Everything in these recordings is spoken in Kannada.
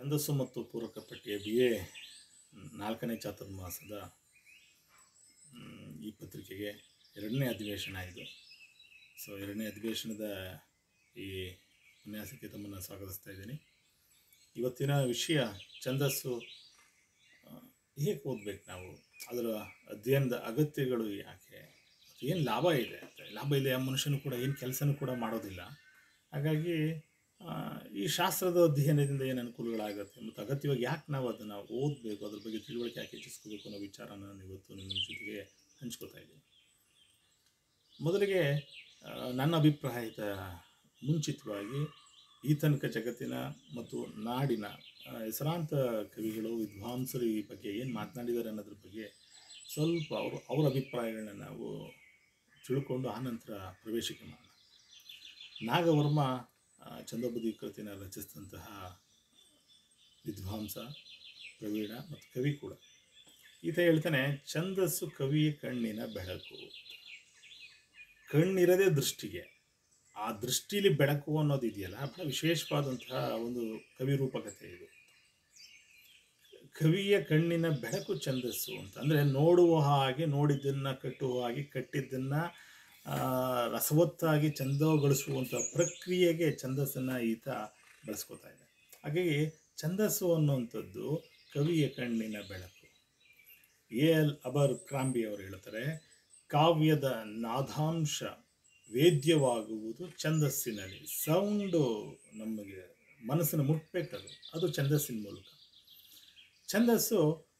ಛಂದಸ್ಸು ಮತ್ತು ಪೂರಕ ಪಟ್ಟಿಯ ಬಿ ಎ ನಾಲ್ಕನೇ ಚಾತುರ್ಮಾಸದ ಈ ಪತ್ರಿಕೆಗೆ ಎರಡನೇ ಅಧಿವೇಶನ ಇದು ಸೊ ಎರಡನೇ ಅಧಿವೇಶನದ ಈ ಉಪನ್ಯಾಸಕ್ಕೆ ತಮ್ಮನ್ನು ಸ್ವಾಗತಿಸ್ತಾ ಇದ್ದೀನಿ. ಇವತ್ತಿನ ವಿಷಯ ಛಂದಸ್ಸು ಹೇಗೆ ಓದ್ಬೇಕು ನಾವು? ಅದರ ಅಧ್ಯಯನದ ಅಗತ್ಯಗಳು ಯಾಕೆ? ಏನು ಲಾಭ ಇದೆ? ಲಾಭ ಇದೆ ಆ ಮನುಷ್ಯನು ಕೂಡ ಏನು ಕೆಲಸನೂ ಕೂಡ ಮಾಡೋದಿಲ್ಲ. ಹಾಗಾಗಿ ಈ ಶಾಸ್ತ್ರದ ಅಧ್ಯಯನದಿಂದ ಏನು ಅನುಕೂಲಗಳಾಗುತ್ತೆ ಮತ್ತು ಅಗತ್ಯವಾಗಿ ಯಾಕೆ ನಾವು ಅದನ್ನು ಓದಬೇಕು, ಅದ್ರ ಬಗ್ಗೆ ತಿಳುವಳಿಕೆ ಯಾಕೆ ಹೆಚ್ಚಿಸ್ಕೋಬೇಕು ಅನ್ನೋ ವಿಚಾರನ ನಾನು ಇವತ್ತು ನಿಮ್ಮ ಜೊತೆಗೆ ಹಂಚ್ಕೋತಾ ಇದ್ದೀನಿ. ಮೊದಲಿಗೆ ನನ್ನ ಅಭಿಪ್ರಾಯದ ಮುಂಚಿತವಾಗಿ ಈ ತನಕ ಜಗತ್ತಿನ ಮತ್ತು ನಾಡಿನ ಹೆಸರಾಂತ ಕವಿಗಳು, ವಿದ್ವಾಂಸರು ಈ ಬಗ್ಗೆ ಏನು ಮಾತನಾಡಿದ್ದಾರೆ ಅನ್ನೋದ್ರ ಬಗ್ಗೆ ಸ್ವಲ್ಪ ಅವರು, ಅವರ ಅಭಿಪ್ರಾಯಗಳನ್ನ ನಾವು ತಿಳ್ಕೊಂಡು ಆನಂತರ ಪ್ರವೇಶಕ್ಕೆ ಮಾಡೋಣ. ನಾಗವರ್ಮ ಆ, ಛಂದೋಬದ್ಧಿ ಕೃತಿನ ರಚಿಸಿದಂತಹ ವಿದ್ವಾಂಸ ಪ್ರವೀಣ ಮತ್ತು ಕವಿ ಕೂಡ. ಈತ ಹೇಳ್ತಾನೆ ಛಂದಸ್ಸು ಕವಿಯ ಕಣ್ಣಿನ ಬೆಳಕು. ಕಣ್ಣಿರದೆ ದೃಷ್ಟಿಗೆ. ಆ ದೃಷ್ಟಿಲಿ ಬೆಳಕು ಅನ್ನೋದು ಇದೆಯಲ್ಲ ಬಹಳ ವಿಶೇಷವಾದಂತಹ ಒಂದು ಕವಿ ರೂಪಕತೆ ಇದು. ಕವಿಯ ಕಣ್ಣಿನ ಬೆಳಕು ಛಂದಸ್ಸು ಅಂತ. ಅಂದರೆ ನೋಡುವ ಹಾಗೆ ನೋಡಿದ್ದನ್ನ ಕಟ್ಟುವ ಹಾಗೆ ಕಟ್ಟಿದ್ದನ್ನ ರಸವತ್ತಾಗಿ ಚಂದಗೊಳಿಸುವಂಥ ಪ್ರಕ್ರಿಯೆಗೆ ಛಂದಸ್ಸನ್ನು ಈತ ಬಳಸ್ಕೊತಾ ಇದೆ ಹಾಗಾಗಿ ಛಂದಸ್ಸು ಅನ್ನುವಂಥದ್ದು ಕವಿಯ ಕಣ್ಣಿನ ಬೆಳಕು. ಎ ಎಲ್ ಅಬರ್ ಕ್ರಾಂಬಿ ಅವರು ಹೇಳ್ತಾರೆ, ಕಾವ್ಯದ ನಾದಾಂಶ ವೇದ್ಯವಾಗುವುದು ಛಂದಸ್ಸಿನಲ್ಲಿ. ಸೌಂಡು ನಮಗೆ ಮನಸ್ಸನ್ನು ಮುಟ್ಬೇಕದು ಅದು ಛಂದಸ್ಸಿನ ಮೂಲಕ. ಛಂದಸ್ಸು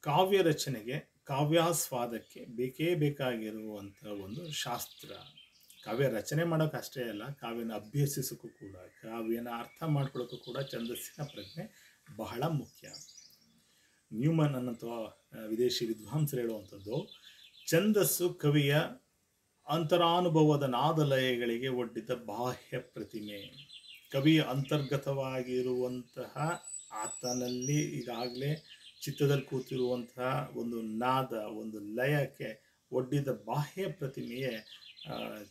ಕಾವ್ಯ ರಚನೆಗೆ ಕಾವ್ಯಾಸ್ವಾದಕ್ಕೆ ಬೇಕೇ ಬೇಕಾಗಿರುವಂಥ ಒಂದು ಶಾಸ್ತ್ರ. ಕಾವ್ಯ ರಚನೆ ಮಾಡೋಕೆ ಅಷ್ಟೇ ಅಲ್ಲ, ಕಾವ್ಯನ ಅಭ್ಯಸಿಸೋಕ್ಕೂ ಕೂಡ, ಕಾವ್ಯನ ಅರ್ಥ ಮಾಡ್ಕೊಳ್ಳೋಕ್ಕೂ ಕೂಡ ಛಂದಸ್ಸಿನ ಪ್ರಜ್ಞೆ ಬಹಳ ಮುಖ್ಯ. ನ್ಯೂಮನ್ ಅನ್ನಂಥ ವಿದೇಶಿ ವಿದ್ವಾಂಸರು ಹೇಳುವಂಥದ್ದು, ಛಂದಸ್ಸು ಕವಿಯ ಅಂತರಾನುಭವದ ನಾದಲಯಗಳಿಗೆ ಒಡ್ಡಿದ ಬಾಹ್ಯ ಪ್ರತಿಮೆ. ಕವಿಯ ಅಂತರ್ಗತವಾಗಿರುವಂತಹ ಆತನಲ್ಲಿ ಈಗಾಗಲೇ ಚಿತ್ತದಲ್ಲಿ ಕೂತಿರುವಂತಹ ಒಂದು ನಾದ, ಒಂದು ಲಯಕ್ಕೆ ಒಡ್ಡಿದ ಬಾಹ್ಯ ಪ್ರತಿಮೆಯೇ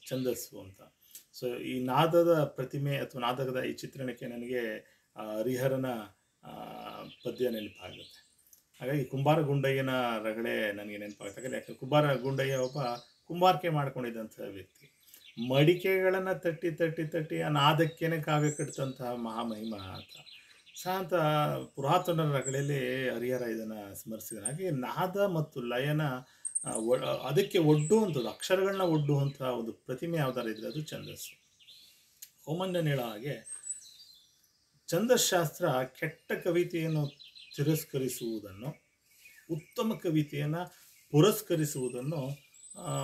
ಛಂದಸ್ಸು ಅಂತ. ಸೊ ಈ ನಾದದ ಪ್ರತಿಮೆ ಅಥವಾ ನಾದಕದ ಈ ಚಿತ್ರಣಕ್ಕೆ ನನಗೆ ಹರಿಹರನ ಪದ್ಯ ನೆನಪಾಗುತ್ತೆ. ಹಾಗಾಗಿ ಕುಂಬಾರ ಗುಂಡಯ್ಯನ ರಗಳೆ ನನಗೆ ನೆನಪಾಗುತ್ತೆ. ಯಾಕಂದರೆ ಯಾಕೆ ಕುಂಬಾರ ಗುಂಡಯ್ಯ ಒಬ್ಬ ಕುಂಬಾರಿಕೆ ಮಾಡ್ಕೊಂಡಿದ್ದಂಥ ವ್ಯಕ್ತಿ. ಮಡಿಕೆಗಳನ್ನು ತಟ್ಟಿ ತಟ್ಟಿ ತಟ್ಟಿ ಆ ನಾದಕ್ಕೇನೆ ಕಾವ್ಯ ಕಟ್ಟಿದಂತಹ ಮಹಾಮಹಿಮ ಆತ. ಶಾಂತ ಪುರಾತನ ರಗಳೆಯಲ್ಲಿ ಹರಿಹರ ಇದನ್ನು ಸ್ಮರಿಸಿದ ಹಾಗೆ ನಾದ ಮತ್ತು ಲಯನ ಅದಕ್ಕೆ ಒಡ್ಡುವಂಥದ್ದು ಅಕ್ಷರಗಳನ್ನ ಒಡ್ಡುವಂಥ ಒಂದು ಪ್ರತಿಮೆ ಯಾವ್ದಾರ ಇದ್ರೆ ಅದು ಛಂದಸ್ಸು. ಹೋಮಂಡನ್ ಹೇಳೋ ಹಾಗೆ ಛಂದಸ್ಶಾಸ್ತ್ರ ಕೆಟ್ಟ ಕವಿತೆಯನ್ನು ತಿರಸ್ಕರಿಸುವುದನ್ನು, ಉತ್ತಮ ಕವಿತೆಯನ್ನು ಪುರಸ್ಕರಿಸುವುದನ್ನು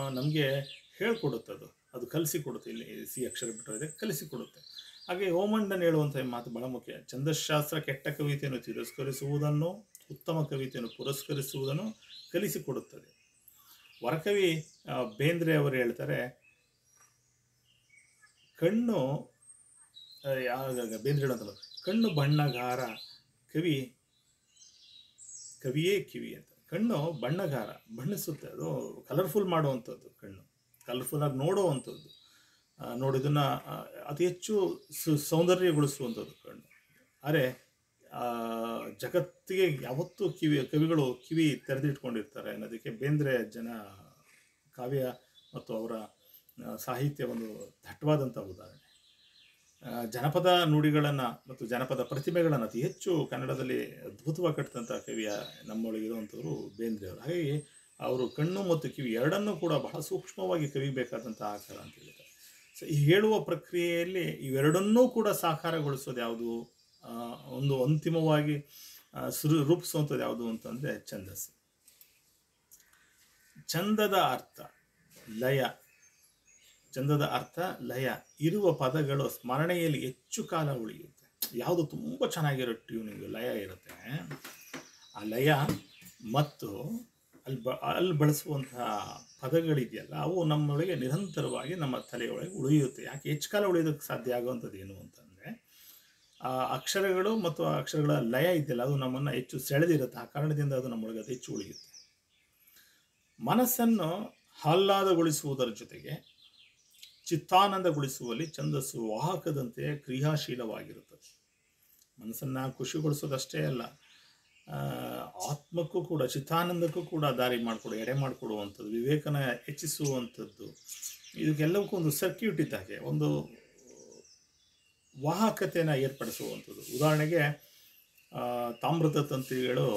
ನಮಗೆ ಹೇಳ್ಕೊಡುತ್ತದು. ಅದು ಕಲಿಸಿಕೊಡುತ್ತೆ, ಇಲ್ಲಿ ಸಿ ಅಕ್ಷರ ಬಿಟ್ಟರೆ ಕಲಿಸಿಕೊಡುತ್ತೆ. ಹಾಗೆ ಓಮಂಡನ್ ಹೇಳುವಂಥ ಮಾತು ಬಹಳ ಮುಖ್ಯ. ಛಂದಶಾಸ್ತ್ರ ಕೆಟ್ಟ ಕವಿತೆಯನ್ನು ತಿರಸ್ಕರಿಸುವುದನ್ನು, ಉತ್ತಮ ಕವಿತೆಯನ್ನು ಪುರಸ್ಕರಿಸುವುದನ್ನು ಕಲಿಸಿಕೊಡುತ್ತದೆ. ವರಕವಿ ಬೇಂದ್ರೆ ಅವರು ಹೇಳ್ತಾರೆ, ಕಣ್ಣು ಬೇಂದ್ರೆ ಹೇಳೋದಲ್ಲ ಕಣ್ಣು ಬಣ್ಣಗಾರ ಕವಿ, ಕವಿಯೇ ಕಿವಿ ಅಂತ. ಕಣ್ಣು ಬಣ್ಣಗಾರ, ಬಣ್ಣಿಸುತ್ತೆ, ಅದು ಕಲರ್ಫುಲ್ ಮಾಡುವಂಥದ್ದು ಕಣ್ಣು. ಕಲರ್ಫುಲ್ ಆಗಿ ನೋಡುವಂಥದ್ದು. ಆ, ಇದನ್ನು ಅತಿ ಹೆಚ್ಚು ಸು- ಸೌಂದರ್ಯಗೊಳಿಸುವಂಥದ್ದು ಕಣ್ಣು. ಆದರೆ ಜಗತ್ತಿಗೆ ಯಾವತ್ತೂ ಕಿವಿ ಕವಿಗಳು ಕಿವಿ ತೆರೆದಿಟ್ಕೊಂಡಿರ್ತಾರೆ ಅನ್ನೋದಕ್ಕೆ ಬೇಂದ್ರೆ ಜನ ಕಾವ್ಯ ಮತ್ತು ಅವರ ಸಾಹಿತ್ಯ ಒಂದು ದಟ್ಟವಾದಂಥ ಉದಾಹರಣೆ. ಜನಪದ ನುಡಿಗಳನ್ನು ಮತ್ತು ಜನಪದ ಪ್ರತಿಮೆಗಳನ್ನು ಅತಿ ಹೆಚ್ಚು ಕನ್ನಡದಲ್ಲಿ ಅದ್ಭುತವಾಗಿ ಕಟ್ಟಿದಂಥ ಕವಿಯ ನಮ್ಮೊಳಗಿರುವಂಥವರು ಬೇಂದ್ರೆ ಅವರು. ಹಾಗಾಗಿ ಅವರು ಕಣ್ಣು ಮತ್ತು ಕಿವಿ ಎರಡನ್ನೂ ಕೂಡ ಬಹಳ ಸೂಕ್ಷ್ಮವಾಗಿ ಕವಿಬೇಕಾದಂಥ ಆಕಾರ ಅಂತ ಈ ಹೇಳುವ ಪ್ರಕ್ರಿಯೆಯಲ್ಲಿ ಇವೆರಡನ್ನೂ ಕೂಡ ಸಾಕಾರಗೊಳಿಸೋದು ಯಾವುದು? ಒಂದು ಅಂತಿಮವಾಗಿ ಸುರು, ರೂಪಿಸುವಂಥದ್ದು ಯಾವುದು ಅಂತಂದರೆ ಛಂದಸ್ಸು ಚಂದದ ಅರ್ಥ, ಲಯ. ಚಂದದ ಅರ್ಥ, ಲಯ. ಇರುವ ಪದಗಳು ಸ್ಮರಣೆಯಲ್ಲಿ ಹೆಚ್ಚು ಕಾಲ ಉಳಿಯುತ್ತೆ. ಯಾವುದು ತುಂಬ ಚೆನ್ನಾಗಿರೋ ಟ್ಯೂನಿಂಗ್, ಲಯ ಇರುತ್ತೆ. ಆ ಲಯ ಮತ್ತು ಅಲ್ಲಿ ಬ, ಅಲ್ಲಿ ಬಳಸುವಂತಹ ಪದಗಳಿದೆಯಲ್ಲ, ಅವು ನಮ್ಮೊಳಗೆ ನಿರಂತರವಾಗಿ ನಮ್ಮ ತಲೆಯೊಳಗೆ ಉಳಿಯುತ್ತೆ. ಯಾಕೆ ಹೆಚ್ಚು ಕಾಲ ಉಳಿಯೋದಕ್ಕೆ ಸಾಧ್ಯ ಆಗುವಂಥದ್ದು ಏನು ಅಂತಂದರೆ, ಆ ಅಕ್ಷರಗಳು ಮತ್ತು ಆ ಅಕ್ಷರಗಳ ಲಯ ಇದೆಯಲ್ಲ, ಅದು ನಮ್ಮನ್ನು ಹೆಚ್ಚು ಸೆಳೆದಿರುತ್ತೆ. ಆ ಕಾರಣದಿಂದ ಅದು ನಮ್ಮೊಳಗೆ ಅದು ಹೆಚ್ಚು ಉಳಿಯುತ್ತೆ. ಮನಸ್ಸನ್ನು ಆಹ್ಲಾದಗೊಳಿಸುವುದರ ಜೊತೆಗೆ ಚಿತ್ತಾನಂದಗೊಳಿಸುವಲ್ಲಿ ಛಂದಸ್ಸು ವಾಹಕದಂತೆ ಕ್ರಿಯಾಶೀಲವಾಗಿರುತ್ತದೆ. ಮನಸ್ಸನ್ನು ಖುಷಿಗೊಳಿಸೋದಷ್ಟೇ ಅಲ್ಲ ಆತ್ಮಕ್ಕೂ ಕೂಡ, ಚಿತ್ತಾನಂದಕ್ಕೂ ಕೂಡ ದಾರಿ ಮಾಡಿಕೊಡು, ಎಡೆ ಮಾಡಿಕೊಡುವಂಥದ್ದು, ವಿವೇಕನ ಹೆಚ್ಚಿಸುವಂಥದ್ದು. ಇದಕ್ಕೆಲ್ಲವಕ್ಕೂ ಒಂದು ಸರ್ಕ್ಯೂಟ್ ಇದ್ದಾಗೆ ಒಂದು ವಾಹಕತೆಯನ್ನು ಏರ್ಪಡಿಸುವಂಥದ್ದು. ಉದಾಹರಣೆಗೆ ತಾಮ್ರದ ತಂತಿಗಳು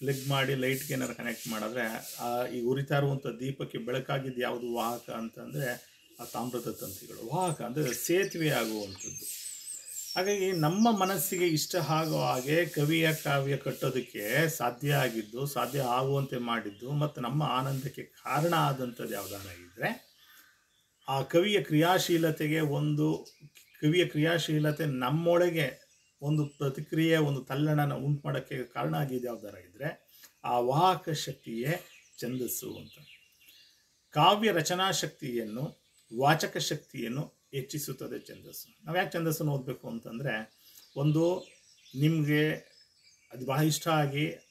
ಪ್ಲಗ್ ಮಾಡಿ ಲೈಟ್ಗೆ ಏನಾರು ಕನೆಕ್ಟ್ ಮಾಡಿದ್ರೆ ಈ ಉರಿತಾ ಇರುವಂಥ ದೀಪಕ್ಕೆ ಬೆಳಕಾಗಿದ್ದು ಯಾವುದು ವಾಹಕ ಅಂತಂದರೆ, ಆ ತಾಮ್ರದ ತಂತಿಗಳು. ವಾಹಕ ಅಂದರೆ ಸೇತುವೆ ಆಗುವಂಥದ್ದು. ಹಾಗಾಗಿ ನಮ್ಮ ಮನಸ್ಸಿಗೆ ಇಷ್ಟ ಆಗೋ ಹಾಗೆ ಕವಿಯ ಕಾವ್ಯ ಕಟ್ಟೋದಕ್ಕೆ ಸಾಧ್ಯ ಆಗಿದ್ದು, ಸಾಧ್ಯ ಆಗುವಂತೆ ಮಾಡಿದ್ದು ಮತ್ತು ನಮ್ಮ ಆನಂದಕ್ಕೆ ಕಾರಣ ಆದಂಥದ್ದು ಯಾವುದಾರಾಗಿದ್ದರೆ ಆ ಕವಿಯ ಕ್ರಿಯಾಶೀಲತೆಗೆ ಒಂದು, ಕವಿಯ ಕ್ರಿಯಾಶೀಲತೆ ನಮ್ಮೊಳಗೆ ಒಂದು ಪ್ರತಿಕ್ರಿಯೆ, ಒಂದು ತಲ್ಲಣನ ಉಂಟು ಮಾಡೋಕ್ಕೆ ಕಾರಣ ಆಗಿದೆ ಇದ್ದರೆ ಆ ವಾಹಕ ಶಕ್ತಿಯೇ ಛಂದಸ್ಸು ಅಂತ. ಕಾವ್ಯ ರಚನಾ ಶಕ್ತಿಯನ್ನು, ವಾಚಕ ಶಕ್ತಿಯನ್ನು ಹೆಚ್ಚಿಸುತ್ತದೆ ಛಂದಸ್ಸು. ನಾವು ಯಾಕೆ ಛಂದಸ್ಸನ್ನು ಓದಬೇಕು ಅಂತಂದರೆ, ಒಂದು ನಿಮಗೆ ಅದು ಬಹಳ ಇಷ್ಟ ಆಗಿ,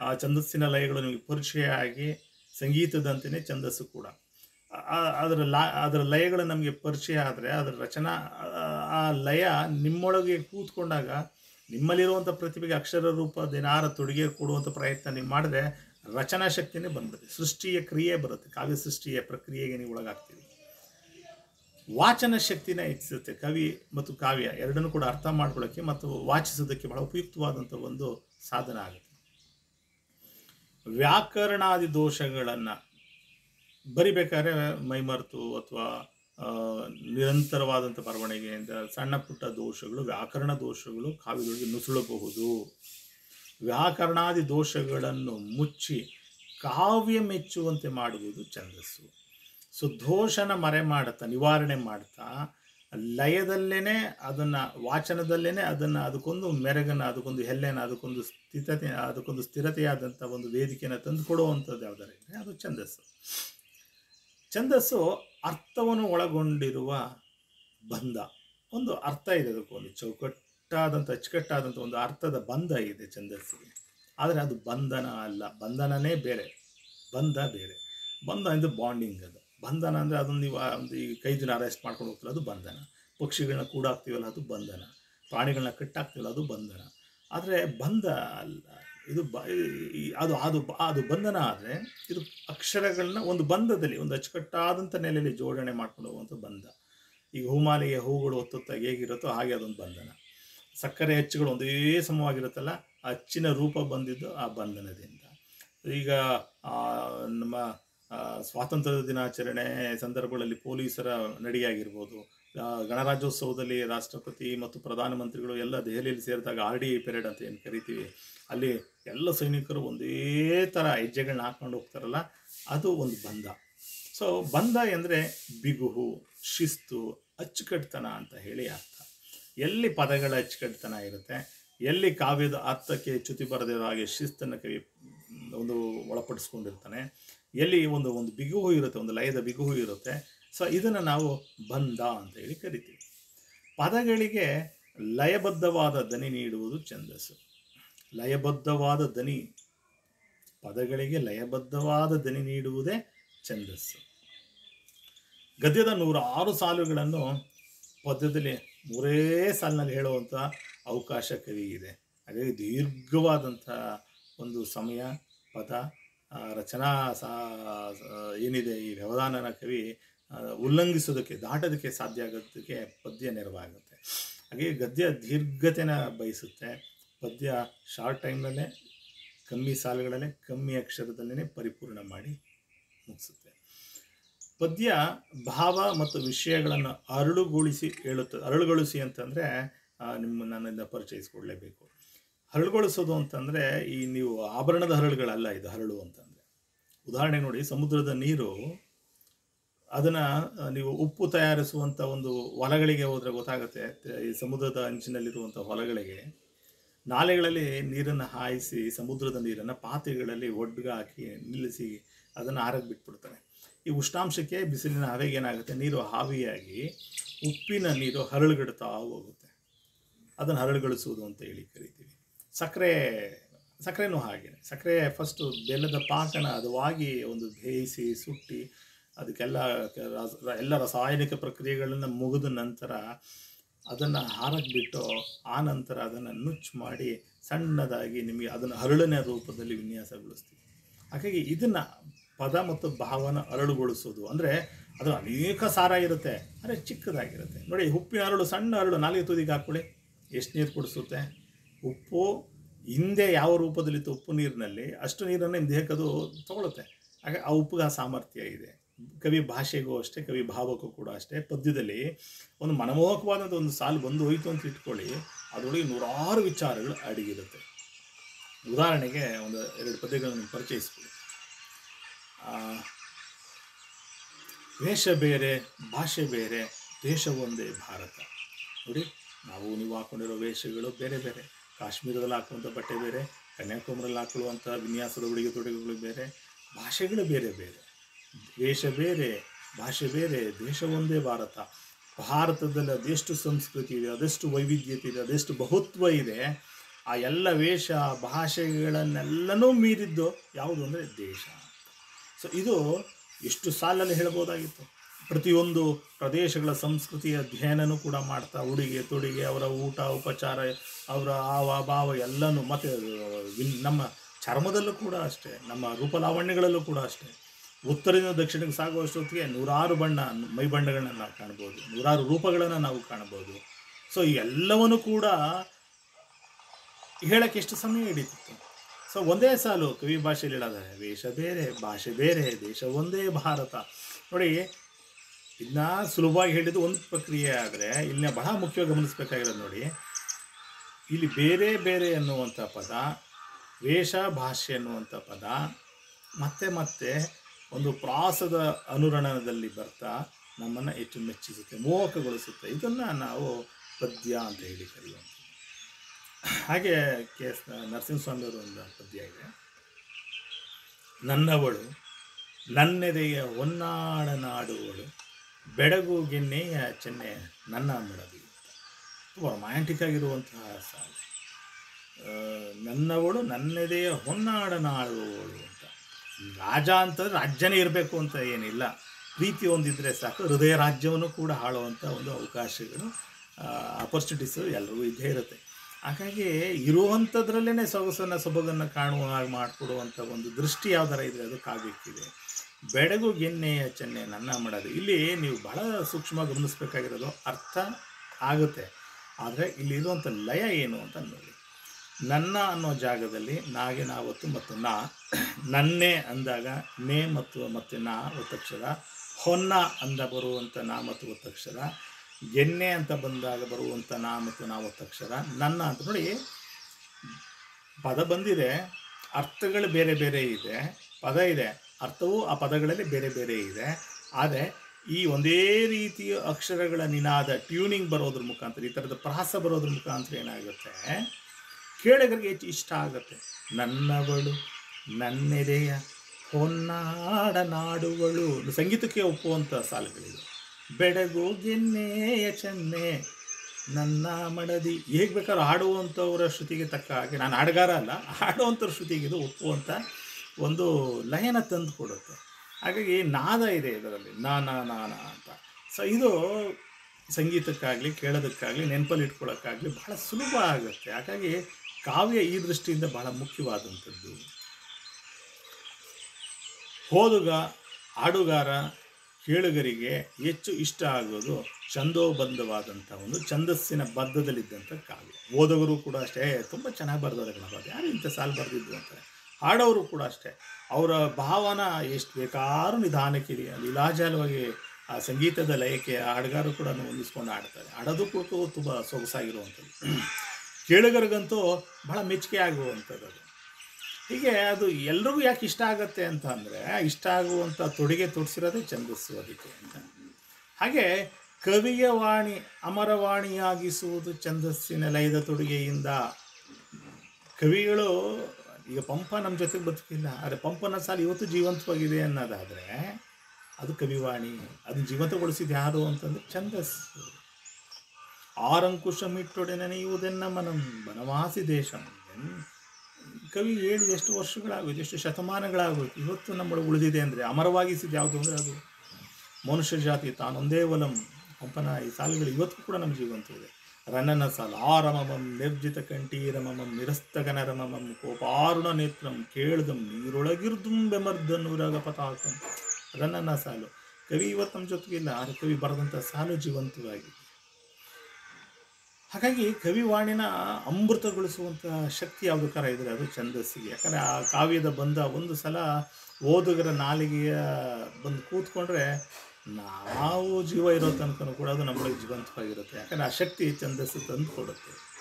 ಆ ಛಂದಸ್ಸಿನ ಲಯಗಳು ನಿಮಗೆ ಪರಿಚಯ ಆಗಿ ಸಂಗೀತದಂತೆಯೇ ಛಂದಸ್ಸು ಕೂಡ. ಅದರ ಲಾ, ಅದರ ಲಯಗಳು ನಮಗೆ ಪರಿಚಯ ಆದರೆ, ಅದರ ರಚನಾ, ಆ- ಲಯ ನಿಮ್ಮೊಳಗೆ ಕೂತ್ಕೊಂಡಾಗ ನಿಮ್ಮಲ್ಲಿರುವಂಥ ಪ್ರತಿಭೆಗೆ ಅಕ್ಷರ ರೂಪ, ದಿನಾರ ತೊಡುಗೆ ಕೊಡುವಂಥ ಪ್ರಯತ್ನ ನೀವು ಮಾಡಿದ್ರೆ ರಚನಾ ಶಕ್ತಿನೇ ಬಂದ್ಬಿಡುತ್ತೆ. ಸೃಷ್ಟಿಯ ಕ್ರಿಯೆ ಬರುತ್ತೆ. ಕಾವ್ಯ ಸೃಷ್ಟಿಯ ಪ್ರಕ್ರಿಯೆಗೆ ನೀವು ಒಳಗಾಗ್ತೀವಿ ವಾಚನ ಶಕ್ತಿನ ಹೆಚ್ಚಿಸುತ್ತೆ. ಕವಿ ಮತ್ತು ಕಾವ್ಯ ಎರಡನ್ನೂ ಕೂಡ ಅರ್ಥ ಮಾಡ್ಕೊಳ್ಳೋಕ್ಕೆ ಮತ್ತು ವಾಚಿಸೋದಕ್ಕೆ ಬಹಳ ಉಪಯುಕ್ತವಾದಂಥ ಒಂದು ಸಾಧನ ಆಗುತ್ತೆ. ವ್ಯಾಕರಣಾದಿ ದೋಷಗಳನ್ನು ಬರಿಬೇಕಾದ್ರೆ ಮೈಮರೆತು ಅಥವಾ ನಿರಂತರವಾದಂಥ ಬರವಣಿಗೆಯಿಂದ ಸಣ್ಣ ಪುಟ್ಟ ದೋಷಗಳು, ವ್ಯಾಕರಣ ದೋಷಗಳು ಕಾವ್ಯಗಳಿಗೆ ನುಸುಳಬಹುದು. ವ್ಯಾಕರಣಾದಿ ದೋಷಗಳನ್ನು ಮುಚ್ಚಿ ಕಾವ್ಯ ಮೆಚ್ಚುವಂತೆ ಮಾಡುವುದು ಛಂದಸ್ಸು. ಸೊ ದೋಷನ ಮರೆ ಮಾಡುತ್ತಾ, ನಿವಾರಣೆ ಮಾಡ್ತಾ ಲಯದಲ್ಲೇನೆ ಅದನ್ನ, ವಾಚನದಲ್ಲೇನೆ ಅದನ್ನು ಅದಕ್ಕೊಂದು ಮೆರಗನ್ನು, ಅದಕ್ಕೊಂದು ಹೆಲ್ಲೆನ, ಅದಕ್ಕೊಂದು ಸ್ಥಿತತೆ, ಅದಕ್ಕೊಂದು ಸ್ಥಿರತೆಯಾದಂಥ ಒಂದು ವೇದಿಕೆಯನ್ನು ತಂದು ಕೊಡುವಂಥದ್ದು ಯಾವ್ದಾರ ಅದು ಛಂದಸ್ಸು. ಛಂದಸ್ಸು ಅರ್ಥವನ್ನು ಒಳಗೊಂಡಿರುವ ಬಂಧ. ಒಂದು ಅರ್ಥ ಇದೆ ಅದಕ್ಕೊಂದು ಚೌಕಟ್ಟಾದಂಥ, ಅಚ್ಚುಕಟ್ಟಾದಂಥ ಒಂದು ಅರ್ಥದ ಬಂಧ ಇದೆ ಛಂದಸ್ಸಿಗೆ. ಆದರೆ ಅದು ಬಂಧನ ಅಲ್ಲ. ಬಂಧನನೇ ಬೇರೆ. ಬಂಧ ಬೇರೆ. ಬಂಧ ಅಂದರೆ ಬಾಂಡಿಂಗ್ ಅದು. ಬಂಧನ ಅಂದರೆ ಅದನ್ನು ನೀವು ಒಂದು ಈ ಕೈ ದಿನ ಅರೆಸ್ಟ್ ಮಾಡ್ಕೊಂಡು ಹೋಗ್ತಿಲ್ಲ ಅದು ಬಂಧನ. ಪಕ್ಷಿಗಳನ್ನ ಕೂಡಾಕ್ತೀವಲ್ಲ, ಅದು ಬಂಧನ. ಪ್ರಾಣಿಗಳನ್ನ ಕಟ್ಟಾಕ್ತೀವಲ್ಲ, ಅದು ಬಂಧನ. ಆದರೆ ಬಂಧ ಅಲ್ಲ, ಇದು ಬ ಅದು ಅದು ಅದು ಬಂಧನ ಆದರೆ ಇದು ಅಕ್ಷರಗಳನ್ನ ಒಂದು ಬಂಧದಲ್ಲಿ, ಒಂದು ಅಚ್ಚುಕಟ್ಟಾದಂಥ ನೆಲೆಯಲ್ಲಿ ಜೋಡಣೆ ಮಾಡ್ಕೊಂಡು ಹೋಗುವಂಥ ಬಂಧ. ಈಗ ಹೂಮಾಲೆಗೆ ಹೂಗಳು ಒತ್ತೊತ್ತಾಗಿ ಹೇಗಿರುತ್ತೋ ಹಾಗೆ ಅದೊಂದು ಬಂಧನ. ಸಕ್ಕರೆ ಅಚ್ಚುಗಳು ಒಂದೇ ಸಮವಾಗಿರುತ್ತಲ್ಲ ಅಚ್ಚಿನ ರೂಪ ಬಂದಿದ್ದು ಆ ಬಂಧನದಿಂದ. ಈಗ ನಮ್ಮ ಸ್ವಾತಂತ್ರ್ಯ ದಿನಾಚರಣೆ ಸಂದರ್ಭಗಳಲ್ಲಿ ಪೊಲೀಸರ ನಡಿಯಾಗಿರ್ಬೋದು. ಗಣರಾಜ್ಯೋತ್ಸವದಲ್ಲಿ ರಾಷ್ಟ್ರಪತಿ ಮತ್ತು ಪ್ರಧಾನಮಂತ್ರಿಗಳು ಎಲ್ಲ ದೆಹಲಿಯಲ್ಲಿ ಸೇರಿದಾಗ ಆರ್ ಡಿ ಪೆರೇಡ್ ಅಂತ ಏನು ಕರಿತೀವಿ. ಅಲ್ಲಿ ಎಲ್ಲ ಸೈನಿಕರು ಒಂದೇ ಥರ ಹೆಜ್ಜೆಗಳನ್ನ ಹಾಕ್ಕೊಂಡು ಹೋಗ್ತಾರಲ್ಲ, ಅದು ಒಂದು ಬಂಧ. ಸೊ ಬಂಧ ಎಂದರೆ ಬಿಗುಹು, ಶಿಸ್ತು ಅಚ್ಚುಕಟ್ಟುತನ ಅಂತ ಹೇಳಿ ಅರ್ಥ. ಎಲ್ಲಿ ಪದಗಳ ಅಚ್ಚುಕಟ್ಟುತನ ಇರುತ್ತೆ, ಎಲ್ಲಿ ಕಾವ್ಯದ ಅರ್ಥಕ್ಕೆ ಚ್ಯುತಿ ಬರದಿರೋ ಹಾಗೆ ಶಿಸ್ತನ್ನು ಕವಿ, ಒಂದು ಒಳಪಡಿಸ್ಕೊಂಡಿರ್ತಾನೆ. ಎಲ್ಲಿ ಒಂದು ಒಂದು ಬಿಗುವು ಇರುತ್ತೆ, ಒಂದು ಲಯದ ಬಿಗುವು ಇರುತ್ತೆ. ಸೊ ಇದನ್ನು ನಾವು ಬಂದ ಅಂತ ಹೇಳಿ ಕರಿತೀವಿ. ಪದಗಳಿಗೆ ಲಯಬದ್ಧವಾದ ದನಿ ನೀಡುವುದು ಛಂದಸ್ಸು. ಲಯಬದ್ಧವಾದ ದನಿ ಪದಗಳಿಗೆ ಲಯಬದ್ಧವಾದ ದನಿ ನೀಡುವುದೇ ಛಂದಸ್ಸು. ಗದ್ಯದ ನೂರಾರು ಸಾಲುಗಳನ್ನು ಪದ್ಯದಲ್ಲಿ ಮೂರೇ ಸಾಲಿನಲ್ಲಿ ಹೇಳುವಂಥ ಅವಕಾಶ ಕವಿಗಿದೆ ಹಾಗಾಗಿ ದೀರ್ಘವಾದಂಥ ಒಂದು ಸಮಯ, ಪದ ರಚನಾ ಸಾ ಏನಿದೆ ಈ ವ್ಯವಧಾನನ ಕವಿ ಉಲ್ಲಂಘಿಸೋದಕ್ಕೆ, ದಾಟೋದಕ್ಕೆ ಸಾಧ್ಯ ಆಗೋದಕ್ಕೆ ಪದ್ಯ ನೆರವಾಗುತ್ತೆ. ಹಾಗೆ ಗದ್ಯ ದೀರ್ಘತೆನ ಬಯಸುತ್ತೆ. ಪದ್ಯ ಶಾರ್ಟ್ ಟೈಮ್ನಲ್ಲೇ, ಕಮ್ಮಿ ಸಾಲುಗಳಲ್ಲೇ, ಕಮ್ಮಿ ಅಕ್ಷರದಲ್ಲೇ ಪರಿಪೂರ್ಣ ಮಾಡಿ ಮುಗಿಸುತ್ತೆ. ಪದ್ಯ ಭಾವ ಮತ್ತು ವಿಷಯಗಳನ್ನು ಅರಳುಗೊಳಿಸಿ ಹೇಳುತ್ತೆ, ಅರಳುಗೊಳಿಸಿ ಅಂತಂದರೆ ನಿಮ್ಮ ನನ್ನಿಂದ ಪರಿಚಯಿಸ್ಕೊಡ್ಲೇಬೇಕು. ಹರಳುಗೊಳಿಸೋದು ಅಂತಂದರೆ ಈ ನೀವು ಆಭರಣದ ಹರಳುಗಳಲ್ಲ ಇದು ಹರಳು ಅಂತಂದರೆ. ಉದಾಹರಣೆ ನೋಡಿ ಸಮುದ್ರದ ನೀರು, ಅದನ್ನು ನೀವು ಉಪ್ಪು ತಯಾರಿಸುವಂಥ ಒಂದು ಹೊಲಗಳಿಗೆ ಹೋದರೆ ಗೊತ್ತಾಗುತ್ತೆ. ಈ ಸಮುದ್ರದ ಅಂಚಿನಲ್ಲಿರುವಂಥ ಹೊಲಗಳಿಗೆ ನಾಲೆಗಳಲ್ಲಿ ನೀರನ್ನು ಹಾಯಿಸಿ ಸಮುದ್ರದ ನೀರನ್ನು ಪಾತ್ರೆಗಳಲ್ಲಿ ಒಡ್ಗಾಕಿ ನಿಲ್ಲಿಸಿ ಅದನ್ನು ಆರಕ್ಕೆ ಬಿಟ್ಬಿಡ್ತಾರೆ. ಈ ಉಷ್ಣಾಂಶಕ್ಕೆ ಬಿಸಿಲಿನ ಹವೆಗೆ ಏನಾಗುತ್ತೆ? ನೀರು ಹಾವಿಯಾಗಿ ಉಪ್ಪಿನ ನೀರು ಹರಳುಗಡ್ತಾ ಹೋಗುತ್ತೆ. ಅದನ್ನು ಹರಳುಗೊಳಿಸುವುದು ಅಂತ ಹೇಳಿ ಕರಿತೀವಿ. ಸಕ್ಕರೆ ಸಕ್ಕರೆನೂ ಹಾಗೆ. ಸಕ್ಕರೆ ಫಸ್ಟು ಬೆಲ್ಲದ ಪಾಕನ ಹದವಾಗಿ ಒಂದು ಬೇಯಿಸಿ, ಸುಟ್ಟಿ, ಅದಕ್ಕೆಲ್ಲ ಎಲ್ಲ ರಾಸಾಯನಿಕ ಪ್ರಕ್ರಿಯೆಗಳನ್ನು ಮುಗಿದ ನಂತರ ಅದನ್ನು ಹಾರಕ್ಕೆ ಬಿಟ್ಟು ಆ ನಂತರ ಅದನ್ನು ನುಚ್ಚು ಮಾಡಿ ಸಣ್ಣದಾಗಿ ನಿಮಗೆ ಅದನ್ನು ಹರಳನ ರೂಪದಲ್ಲಿ ವಿನ್ಯಾಸಗೊಳಿಸ್ತೀವಿ. ಹಾಗಾಗಿ ಇದನ್ನು ಪದ ಮತ್ತು ಭಾವನ ಅರಳುಗೊಳಿಸೋದು ಅಂದರೆ ಅದು ಅನೇಕ ಸಾರ ಇರುತ್ತೆ. ಆದರೆ ಚಿಕ್ಕದಾಗಿರುತ್ತೆ. ನೋಡಿ, ಉಪ್ಪಿನ ಅರಳು ಸಣ್ಣ ಅರಳು ನಾಲ್ಕು ತುದಿಗೆ ಹಾಕ್ಕೊಳ್ಳಿ. ಎಷ್ಟು ನೀರು ಕುಡಿಸುತ್ತೆ? ಉಪ್ಪು ಹಿಂದೆ ಯಾವ ರೂಪದಲ್ಲಿತ್ತು ಉಪ್ಪು ನೀರಿನಲ್ಲಿ, ಅಷ್ಟು ನೀರನ್ನು ನಿಮ್ಮ ದೇಹಕ್ಕೆ ಅದು ತಗೊಳುತ್ತೆ. ಹಾಗೆ ಆ ಉಪ್ಪಿಗೆ ಸಾಮರ್ಥ್ಯ ಇದೆ. ಕವಿ ಭಾಷೆಗೂ ಅಷ್ಟೇ, ಕವಿ ಭಾವಕ್ಕೂ ಕೂಡ ಅಷ್ಟೇ. ಪದ್ಯದಲ್ಲಿ ಒಂದು ಮನಮೋಹಕವಾದಂಥ ಒಂದು ಸಾಲು ಬಂದು ಹೋಯಿತು ಅಂತ ಇಟ್ಕೊಳ್ಳಿ, ಅದರೊಳಗೆ ನೂರಾರು ವಿಚಾರಗಳು ಅಡಗಿರುತ್ತೆ. ಉದಾಹರಣೆಗೆ ಒಂದು ಎರಡು ಪದ್ಯಗಳನ್ನು ಪರಿಚಯಿಸ್ಬೋದು ವೇಷ ಬೇರೆ, ಭಾಷೆ ಬೇರೆ, ದೇಶ ಒಂದೇ ಭಾರತ. ನೋಡಿ, ನಾವು ನೀವು ಹಾಕೊಂಡಿರೋ ವೇಷಗಳು ಬೇರೆ ಬೇರೆ. ಕಾಶ್ಮೀರದಲ್ಲಿ ಹಾಕುವಂಥ ಬಟ್ಟೆ ಬೇರೆ, ಕನ್ಯಾಕುಮಾರಿಯಲ್ಲಿ ಹಾಕೊಳ್ಳುವಂಥ ವಿನ್ಯಾಸದ ಉಡುಗೆ ತೊಡುಗೆಗಳು ಬೇರೆ, ಭಾಷೆಗಳು ಬೇರೆ ಬೇರೆ. ದೇಶ ಬೇರೆ, ಭಾಷೆ ಬೇರೆ, ದೇಶ ಒಂದೇ ಭಾರತ. ಭಾರತದಲ್ಲಿ ಅದೆಷ್ಟು ಸಂಸ್ಕೃತಿ ಇದೆ, ಅದೆಷ್ಟು ವೈವಿಧ್ಯತೆ ಇದೆ, ಅದೆಷ್ಟು ಬಹುತ್ವ ಇದೆ, ಆ ಎಲ್ಲ ವೇಷ, ಭಾಷೆಗಳನ್ನೆಲ್ಲನೂ ಮೀರಿದ್ದು ಯಾವುದು ಅಂದರೆ ದೇಶ ಸೊ ಇದು ಎಷ್ಟು ಸಾಲಲ್ಲಿ ಹೇಳ್ಬೋದಾಗಿತ್ತು. ಪ್ರತಿಯೊಂದು ಪ್ರದೇಶಗಳ ಸಂಸ್ಕೃತಿಯ ಅಧ್ಯಯನನೂ ಕೂಡ ಮಾಡ್ತಾ, ಉಡುಗೆ, ತೊಡುಗೆ, ಅವರ ಊಟ, ಉಪಚಾರ ಅವರ ಆವ, ಭಾವ ಎಲ್ಲನೂ ಮತ್ತು ನಮ್ಮ ಚರ್ಮದಲ್ಲೂ ಕೂಡ ಅಷ್ಟೇ, ನಮ್ಮ ರೂಪಲಾವಣ್ಯಗಳಲ್ಲೂ ಕೂಡ ಅಷ್ಟೇ. ಉತ್ತರದಿಂದ ದಕ್ಷಿಣಕ್ಕೆ ಸಾಗುವಷ್ಟೊತ್ತಿಗೆ ನೂರಾರು ಬಣ್ಣ, ಮೈ ಬಣ್ಣಗಳನ್ನ ನಾವು ಕಾಣ್ಬೋದು, ನೂರಾರು ರೂಪಗಳನ್ನು ನಾವು ಕಾಣ್ಬೋದು. ಸೊ ಎಲ್ಲವನ್ನು ಕೂಡ ಹೇಳಕ್ಕೆ ಎಷ್ಟು ಸಮಯ ಹಿಡಿತಿತ್ತು ಸೊ ಒಂದೇ ಸಾಲು ಕವಿ ಭಾಷೆಯಲ್ಲಿ ಹೇಳೋದಾರೆ ವೇಷ ಬೇರೆ, ಭಾಷೆ ಬೇರೆ, ದೇಶ ಒಂದೇ ಭಾರತ. ನೋಡಿ ಇದನ್ನ ಸುಲಭವಾಗಿ ಹೇಳಿದ್ದು ಒಂದು ಪ್ರಕ್ರಿಯೆ ಆದರೆ, ಇಲ್ಲಿನ ಬಹಳ ಮುಖ್ಯವಾಗಿ ಗಮನಿಸಬೇಕಾಗಿರೋದು ನೋಡಿ ಇಲ್ಲಿ ಬೇರೆ ಬೇರೆ ಎನ್ನುವಂಥ ಪದ, ವೇಷ ಭಾಷೆ ಎನ್ನುವಂಥ ಪದ, ಮತ್ತೆ ಮತ್ತೆ ಒಂದು ಪ್ರಾಸದ ಅನುರಣನದಲ್ಲಿ ಬರ್ತಾ ನಮ್ಮನ್ನು ಹೆಚ್ಚು ಮೆಚ್ಚಿಸುತ್ತೆ, ಮೋಹಕಗೊಳಿಸುತ್ತೆ. ಇದನ್ನು ನಾವು ಪದ್ಯ ಅಂತ ಹೇಳಿ ಕರೆಯುವಂಥದ್ದು. ಹಾಗೆ ಕೆ ಎಸ್ ನರಸಿಂಹಸ್ವಾಮಿಯವರು ಒಂದು ಪದ್ಯ ಇದೆ. ನನ್ನವಳು, ನನ್ನೆದೆಯ ಹೊನ್ನಾಡ ನಾಡುವಳು, ಬೆಡಗು ಗೆನ್ನೆಯ ಚೆನ್ನೆ ನನ್ನ ಮಡದಿ. ರೊಮ್ಯಾಂಟಿಕ್ ಆಗಿರುವಂತಹ ಸಾಲು. ನನ್ನವಳು ನನ್ನದೇ ಹೊನ್ನಾಡನಾಳು ಅಂತ. ರಾಜ ಅಂತ ರಾಜ್ಯನೇ ಇರಬೇಕು ಅಂತ ಏನಿಲ್ಲ. ಪ್ರೀತಿ ಒಂದಿದ್ರೆ ಸಾಕು, ಹೃದಯ ರಾಜ್ಯವನ್ನು ಕೂಡ ಹಾಳುವಂಥ ಒಂದು ಅವಕಾಶಗಳು ಅಪರ್ಚುನಿಟೀಸು ಎಲ್ಲರಿಗೂ ಇದ್ದೇ ಇರುತ್ತೆ. ಹಾಗಾಗಿ ಇರುವಂಥದ್ರಲ್ಲೇ ಸೊಗಸನ್ನು, ಸೊಬಗನ್ನು ಕಾಣುವ ಹಾಗೆ ಮಾಡಿಕೊಡುವಂಥ ಒಂದು ದೃಷ್ಟಿ ಯಾವ ಥರ ಇದೆ ಅದು ಕಾವ್ಯಕ್ಕಿದೆ. ಬೆಡಗು ಗೆನ್ನೆಯ ಚೆನ್ನೆ ನನ್ನ ಮಾಡೋದು ಇಲ್ಲಿ ನೀವು ಬಹಳ ಸೂಕ್ಷ್ಮವಾಗಿ ಗಮನಿಸ್ಬೇಕಾಗಿರೋದು ಅರ್ಥ ಆಗುತ್ತೆ. ಆದರೆ ಇಲ್ಲಿ ಇರುವಂಥ ಲಯ ಏನು ಅಂತ ನೋಡಿ. ನನ್ನ ಅನ್ನೋ ಜಾಗದಲ್ಲಿ ನಾಗೆ ನಾವತ್ತು ಮತ್ತು ನಾ. ನನ್ನೇ ಅಂದಾಗ ನೇ ಮತ್ತು ಮತ್ತು ನಾ ಒತ್ತಕ್ಷರ ಹೊನ್ನ ಅಂದ ಬರುವಂಥ ನಾ ಮತ್ತು ಒತ್ತಕ್ಷರ ಗೆನ್ನೆ ಅಂತ ಬಂದಾಗ ಬರುವಂಥ ನಾ ಮತ್ತು ನಾ ಒತ್ತಕ್ಷರ ನನ್ನ ಅಂತ ನೋಡಿ ಪದ ಬಂದಿದೆ. ಅರ್ಥಗಳು ಬೇರೆ ಬೇರೆ ಇದೆ. ಪದ ಇದೆ. ಅರ್ಥವು ಆ ಪದಗಳಲ್ಲಿ ಬೇರೆ ಬೇರೆ ಇದೆ. ಆದರೆ ಈ ಒಂದೇ ರೀತಿಯ ಅಕ್ಷರಗಳ ನಿನಾದ ಟ್ಯೂನಿಂಗ್ ಬರೋದ್ರ ಮುಖಾಂತರ, ಈ ಥರದ ಪ್ರಹಾಸ ಬರೋದ್ರ ಮುಖಾಂತರ ಏನಾಗುತ್ತೆ? ಕೇಳಿಗರಿಗೆ ಹೆಚ್ಚು ಇಷ್ಟ ಆಗುತ್ತೆ. ನನ್ನವಳು, ನನ್ನೆದೆಯ ಹೊನ್ನಾಡ ನಾಡುಗಳು ಸಂಗೀತಕ್ಕೆ ಒಪ್ಪುವಂಥ ಸಾಲುಗಳಿವೆ ಬೆಡಗು ಗೆನ್ನೆಯ ಚೆನ್ನೆ ನನ್ನ ಮಡದಿ. ಹೇಗೆ ಬೇಕಾದ್ರೂ ಹಾಡುವಂಥವರ ಶ್ರುತಿಗೆ ತಕ್ಕ ಹಾಗೆ, ನಾನು ಹಾಡುಗಾರ ಅಲ್ಲ, ಹಾಡುವಂಥವ್ರ ಶ್ರುತಿಗೆ ಇದು ಒಪ್ಪುವಂಥ ಒಂದು ಲಯನ ತಂದು ಕೊಡುತ್ತೆ. ಹಾಗಾಗಿ ನಾದ ಇದೆ ಇದರಲ್ಲಿ. ನಾನ ನಾನ ಅಂತ. ಸೊ ಇದು ಸಂಗೀತಕ್ಕಾಗಲಿ, ಕೇಳೋದಕ್ಕಾಗಲಿ, ನೆನಪಲ್ಲಿ ಇಟ್ಕೊಳ್ಳೋಕ್ಕಾಗಲಿ ಬಹಳ ಸುಲಭ ಆಗುತ್ತೆ. ಹಾಗಾಗಿ ಕಾವ್ಯ ಈ ದೃಷ್ಟಿಯಿಂದ ಬಹಳ ಮುಖ್ಯವಾದಂಥದ್ದು. ಓದುಗ ಹಾಡುಗಾರ ಕೇಳುಗರಿಗೆ ಹೆಚ್ಚು ಇಷ್ಟ ಆಗೋದು ಛಂದೋಬದ್ಧವಾದಂಥ ಒಂದು ಛಂದಸ್ಸಿನ ಬದ್ಧದಲ್ಲಿದ್ದಂಥ ಕಾವ್ಯ. ಓದುಗರು ಕೂಡ ಅಷ್ಟೇ, ತುಂಬ ಚೆನ್ನಾಗಿ ಬರೆದವ್ರೆ ಗಣಪತಿ ಯಾರು ಇಂಥ ಸಾಲು ಬರೆದಿದ್ದು ಅಂತಾರೆ ಹಾಡೋರು ಕೂಡ ಅಷ್ಟೇ. ಅವರ ಭಾವನ ಎಷ್ಟು ಬೇಕಾದ್ರೂ ನಿಧಾನಕ್ಕೆ ಲೀಲಾಜಾಲವಾಗಿ ಆ ಸಂಗೀತದ ಲಯಕ್ಕೆ ಹಾಡುಗಾರರು ಕೂಡ ಹೊಂದಿಸ್ಕೊಂಡು ಹಾಡ್ತಾರೆ. ಹಾಡೋದು ಕೂಡ ತುಂಬ ಸೊಗಸಾಗಿರುವಂಥದ್ದು. ಕೇಳುಗರಿಗಂತೂ ಬಹಳ ಮೆಚ್ಚುಗೆ ಆಗುವಂಥದ್ದು ಅದು. ಹೀಗೆ ಅದು ಎಲ್ರಿಗೂ ಯಾಕೆ ಇಷ್ಟ ಆಗುತ್ತೆ ಅಂತ ಅಂದರೆ, ಇಷ್ಟ ಆಗುವಂಥ ತೊಡುಗೆ ತೊಡಿಸಿರೋದೇ ಛಂದಸ್ಸು ಅದಕ್ಕೆ ಅಂತ. ಹಾಗೆ ಕವಿಯ ವಾಣಿ ಅಮರವಾಣಿಯಾಗಿಸುವುದು ಛಂದಸ್ಸಿನ ಲಯದ ತೊಡುಗೆಯಿಂದ. ಕವಿಗಳು ಈಗ ಪಂಪ ನಮ್ಮ ಜೊತೆಗೆ ಬದುಕಿಲ್ಲ. ಆದರೆ ಪಂಪನ ಸಾಲು ಇವತ್ತು ಜೀವಂತವಾಗಿದೆ ಅನ್ನೋದಾದರೆ ಅದು ಕವಿವಾಣಿ. ಅದನ್ನು ಜೀವಂತಗೊಳಿಸಿದ ಯಾರು ಅಂತಂದರೆ ಛಂದಸ್ಸು ಆರಂಕುಶಮಿಟ್ಟೊಡೆ ನೆನೆಯುವುದೆನ್ನ ಮನಂ ಬನವಾಸಿ ದೇಶಂ. ಕವಿ ಹೇಳಿ ಎಷ್ಟು ವರ್ಷಗಳಾಗೋಯ್ತು, ಎಷ್ಟು ಶತಮಾನಗಳಾಗೋಯ್ತು, ಇವತ್ತು ನಮ್ಮೊಳಗೆ ಉಳಿದಿದೆ ಅಂದರೆ ಅಮರವಾಗಿಸಿದ ಯಾವುದು ಅಂದರೆ ಅದು ಮನುಷ್ಯ ಜಾತಿ ತಾನೊಂದೇ ಒಲಂ. ಪಂಪನ ಈ ಸಾಲುಗಳು ಇವತ್ತು ಕೂಡ ನಮ್ಮ ಜೀವಂತ ರನ್ನನ ಆರಮಮಂ ನಿರ್ಜಿತ ಕಂಠೀರಮಮಂ ನಿರಸ್ತಗನ, ರಮಮಂ ಕೋಪಾರುಣ ನೇತ್ರಂ ಕೇಳ್ದಂ ನೀರೊಳಗಿರ್ದುಂ ಬೆಮರ್ದನುರಗ ಪತಾಕಂ ರನ್ನನ ಸಾಲು. ಕವಿ ಇವತ್ತು ನಮ್ಮ ಜೊತೆಗಿಲ್ಲ ಆದರೆ ಕವಿ ಬರೆದಂಥ ಸಾಲು ಜೀವಂತವಾಗಿದೆ. ಹಾಗಾಗಿ ಕವಿವಾಣಿನ ಅಮೃತಗೊಳಿಸುವಂತಹ ಶಕ್ತಿ ಯಾವುದಕ್ಕಾರ ಇದ್ರೆ ಅದು ಛಂದಸ್ಸಿಗೆ. ಯಾಕಂದರೆ ಆ ಕಾವ್ಯದ ಬಂದ ಒಂದು ಸಲ ಓದುಗರ ನಾಲಿಗೆಯ ಬಂದು ಕೂತ್ಕೊಂಡ್ರೆ ನಾವು ಜೀವ ಇರೋ ತನಕನೂ ಕೂಡ ಅದು ನಮ್ಮೊಳಗೆ ಜೀವಂತವಾಗಿರುತ್ತೆ. ಯಾಕಂದರೆ ಆ ಶಕ್ತಿ ಛಂದಸ್ಸು ತಂದು ಕೊಡುತ್ತೆ.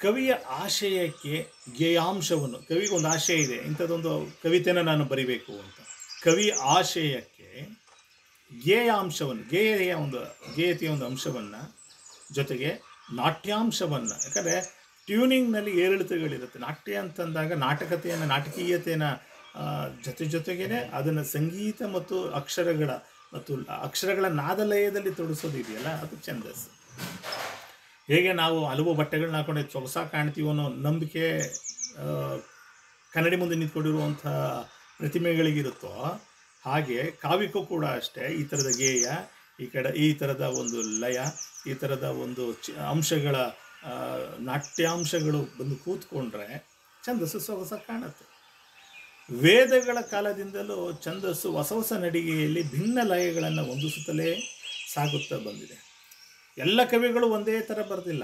ಕವಿಯ ಆಶಯಕ್ಕೆ ಗೇಯಾಂಶವನ್ನು ಕವಿಗೆ ಒಂದು ಆಶಯ ಇದೆ, ಇಂಥದ್ದೊಂದು ಕವಿತೆನ ನಾನು ಬರಿಬೇಕು ಅಂತ. ಕವಿ ಆಶಯಕ್ಕೆ ಗೇಯಾಂಶವನ್ನು ಗೇಯತೆಯ ಒಂದು ಗೇಯತೆಯ ಒಂದು ಅಂಶವನ್ನು ಜೊತೆಗೆ ನಾಟ್ಯಾಂಶವನ್ನು. ಯಾಕಂದರೆ ಟ್ಯೂನಿಂಗ್ನಲ್ಲಿ ಏರಿಳಿತಗಳಿರುತ್ತೆ. ನಾಟ್ಯ ಅಂತಂದಾಗ ನಾಟಕತೆಯನ್ನು, ನಾಟಕೀಯತೆಯನ್ನು ಜೊತೆ ಜೊತೆಗೇನೆ ಅದನ್ನು ಸಂಗೀತ ಮತ್ತು ಅಕ್ಷರಗಳ ಮತ್ತು ಅಕ್ಷರಗಳ ನಾದಲಯದಲ್ಲಿ ತೊಡಸೋದು ಇದೆಯಲ್ಲ, ಅದು ಛಂದಸ್ಸು. ಹೇಗೆ ನಾವು ಹಲವು ಬಟ್ಟೆಗಳನ್ನ ಹಾಕೊಂಡು ಸೊಗಸಾಗಿ ಕಾಣ್ತೀವೋ ಅನ್ನೋ ನಂಬಿಕೆ ಕನ್ನಡಿ ಮುಂದೆ ನಿಂತ್ಕೊಂಡಿರುವಂಥ ಪ್ರತಿಮೆಗಳಿಗಿರುತ್ತೋ, ಹಾಗೆ ಕಾವ್ಯಕ್ಕೂ ಕೂಡ ಅಷ್ಟೇ, ಈ ಥರದ ಗೇಯ, ಈ ಕಡೆ, ಈ ಥರದ ಒಂದು ಲಯ, ಈ ಥರದ ಒಂದು ಅಂಶಗಳ ನಾಟ್ಯಾಂಶಗಳು ಬಂದು ಕೂತ್ಕೊಂಡ್ರೆ ಛಂದಸ್ಸು ಸೊಗಸ ಕಾಣುತ್ತೆ. ವೇದಗಳ ಕಾಲದಿಂದಲೂ ಛಂದಸ್ಸು ಹೊಸ ಹೊಸ ನಡಿಗೆಯಲ್ಲಿ ಭಿನ್ನ ಲಯಗಳನ್ನು ಹೊಂದಿಸುತ್ತಲೇ ಸಾಗುತ್ತಾ ಬಂದಿದೆ. ಎಲ್ಲ ಕವಿಗಳು ಒಂದೇ ಥರ ಬರೆದಿಲ್ಲ.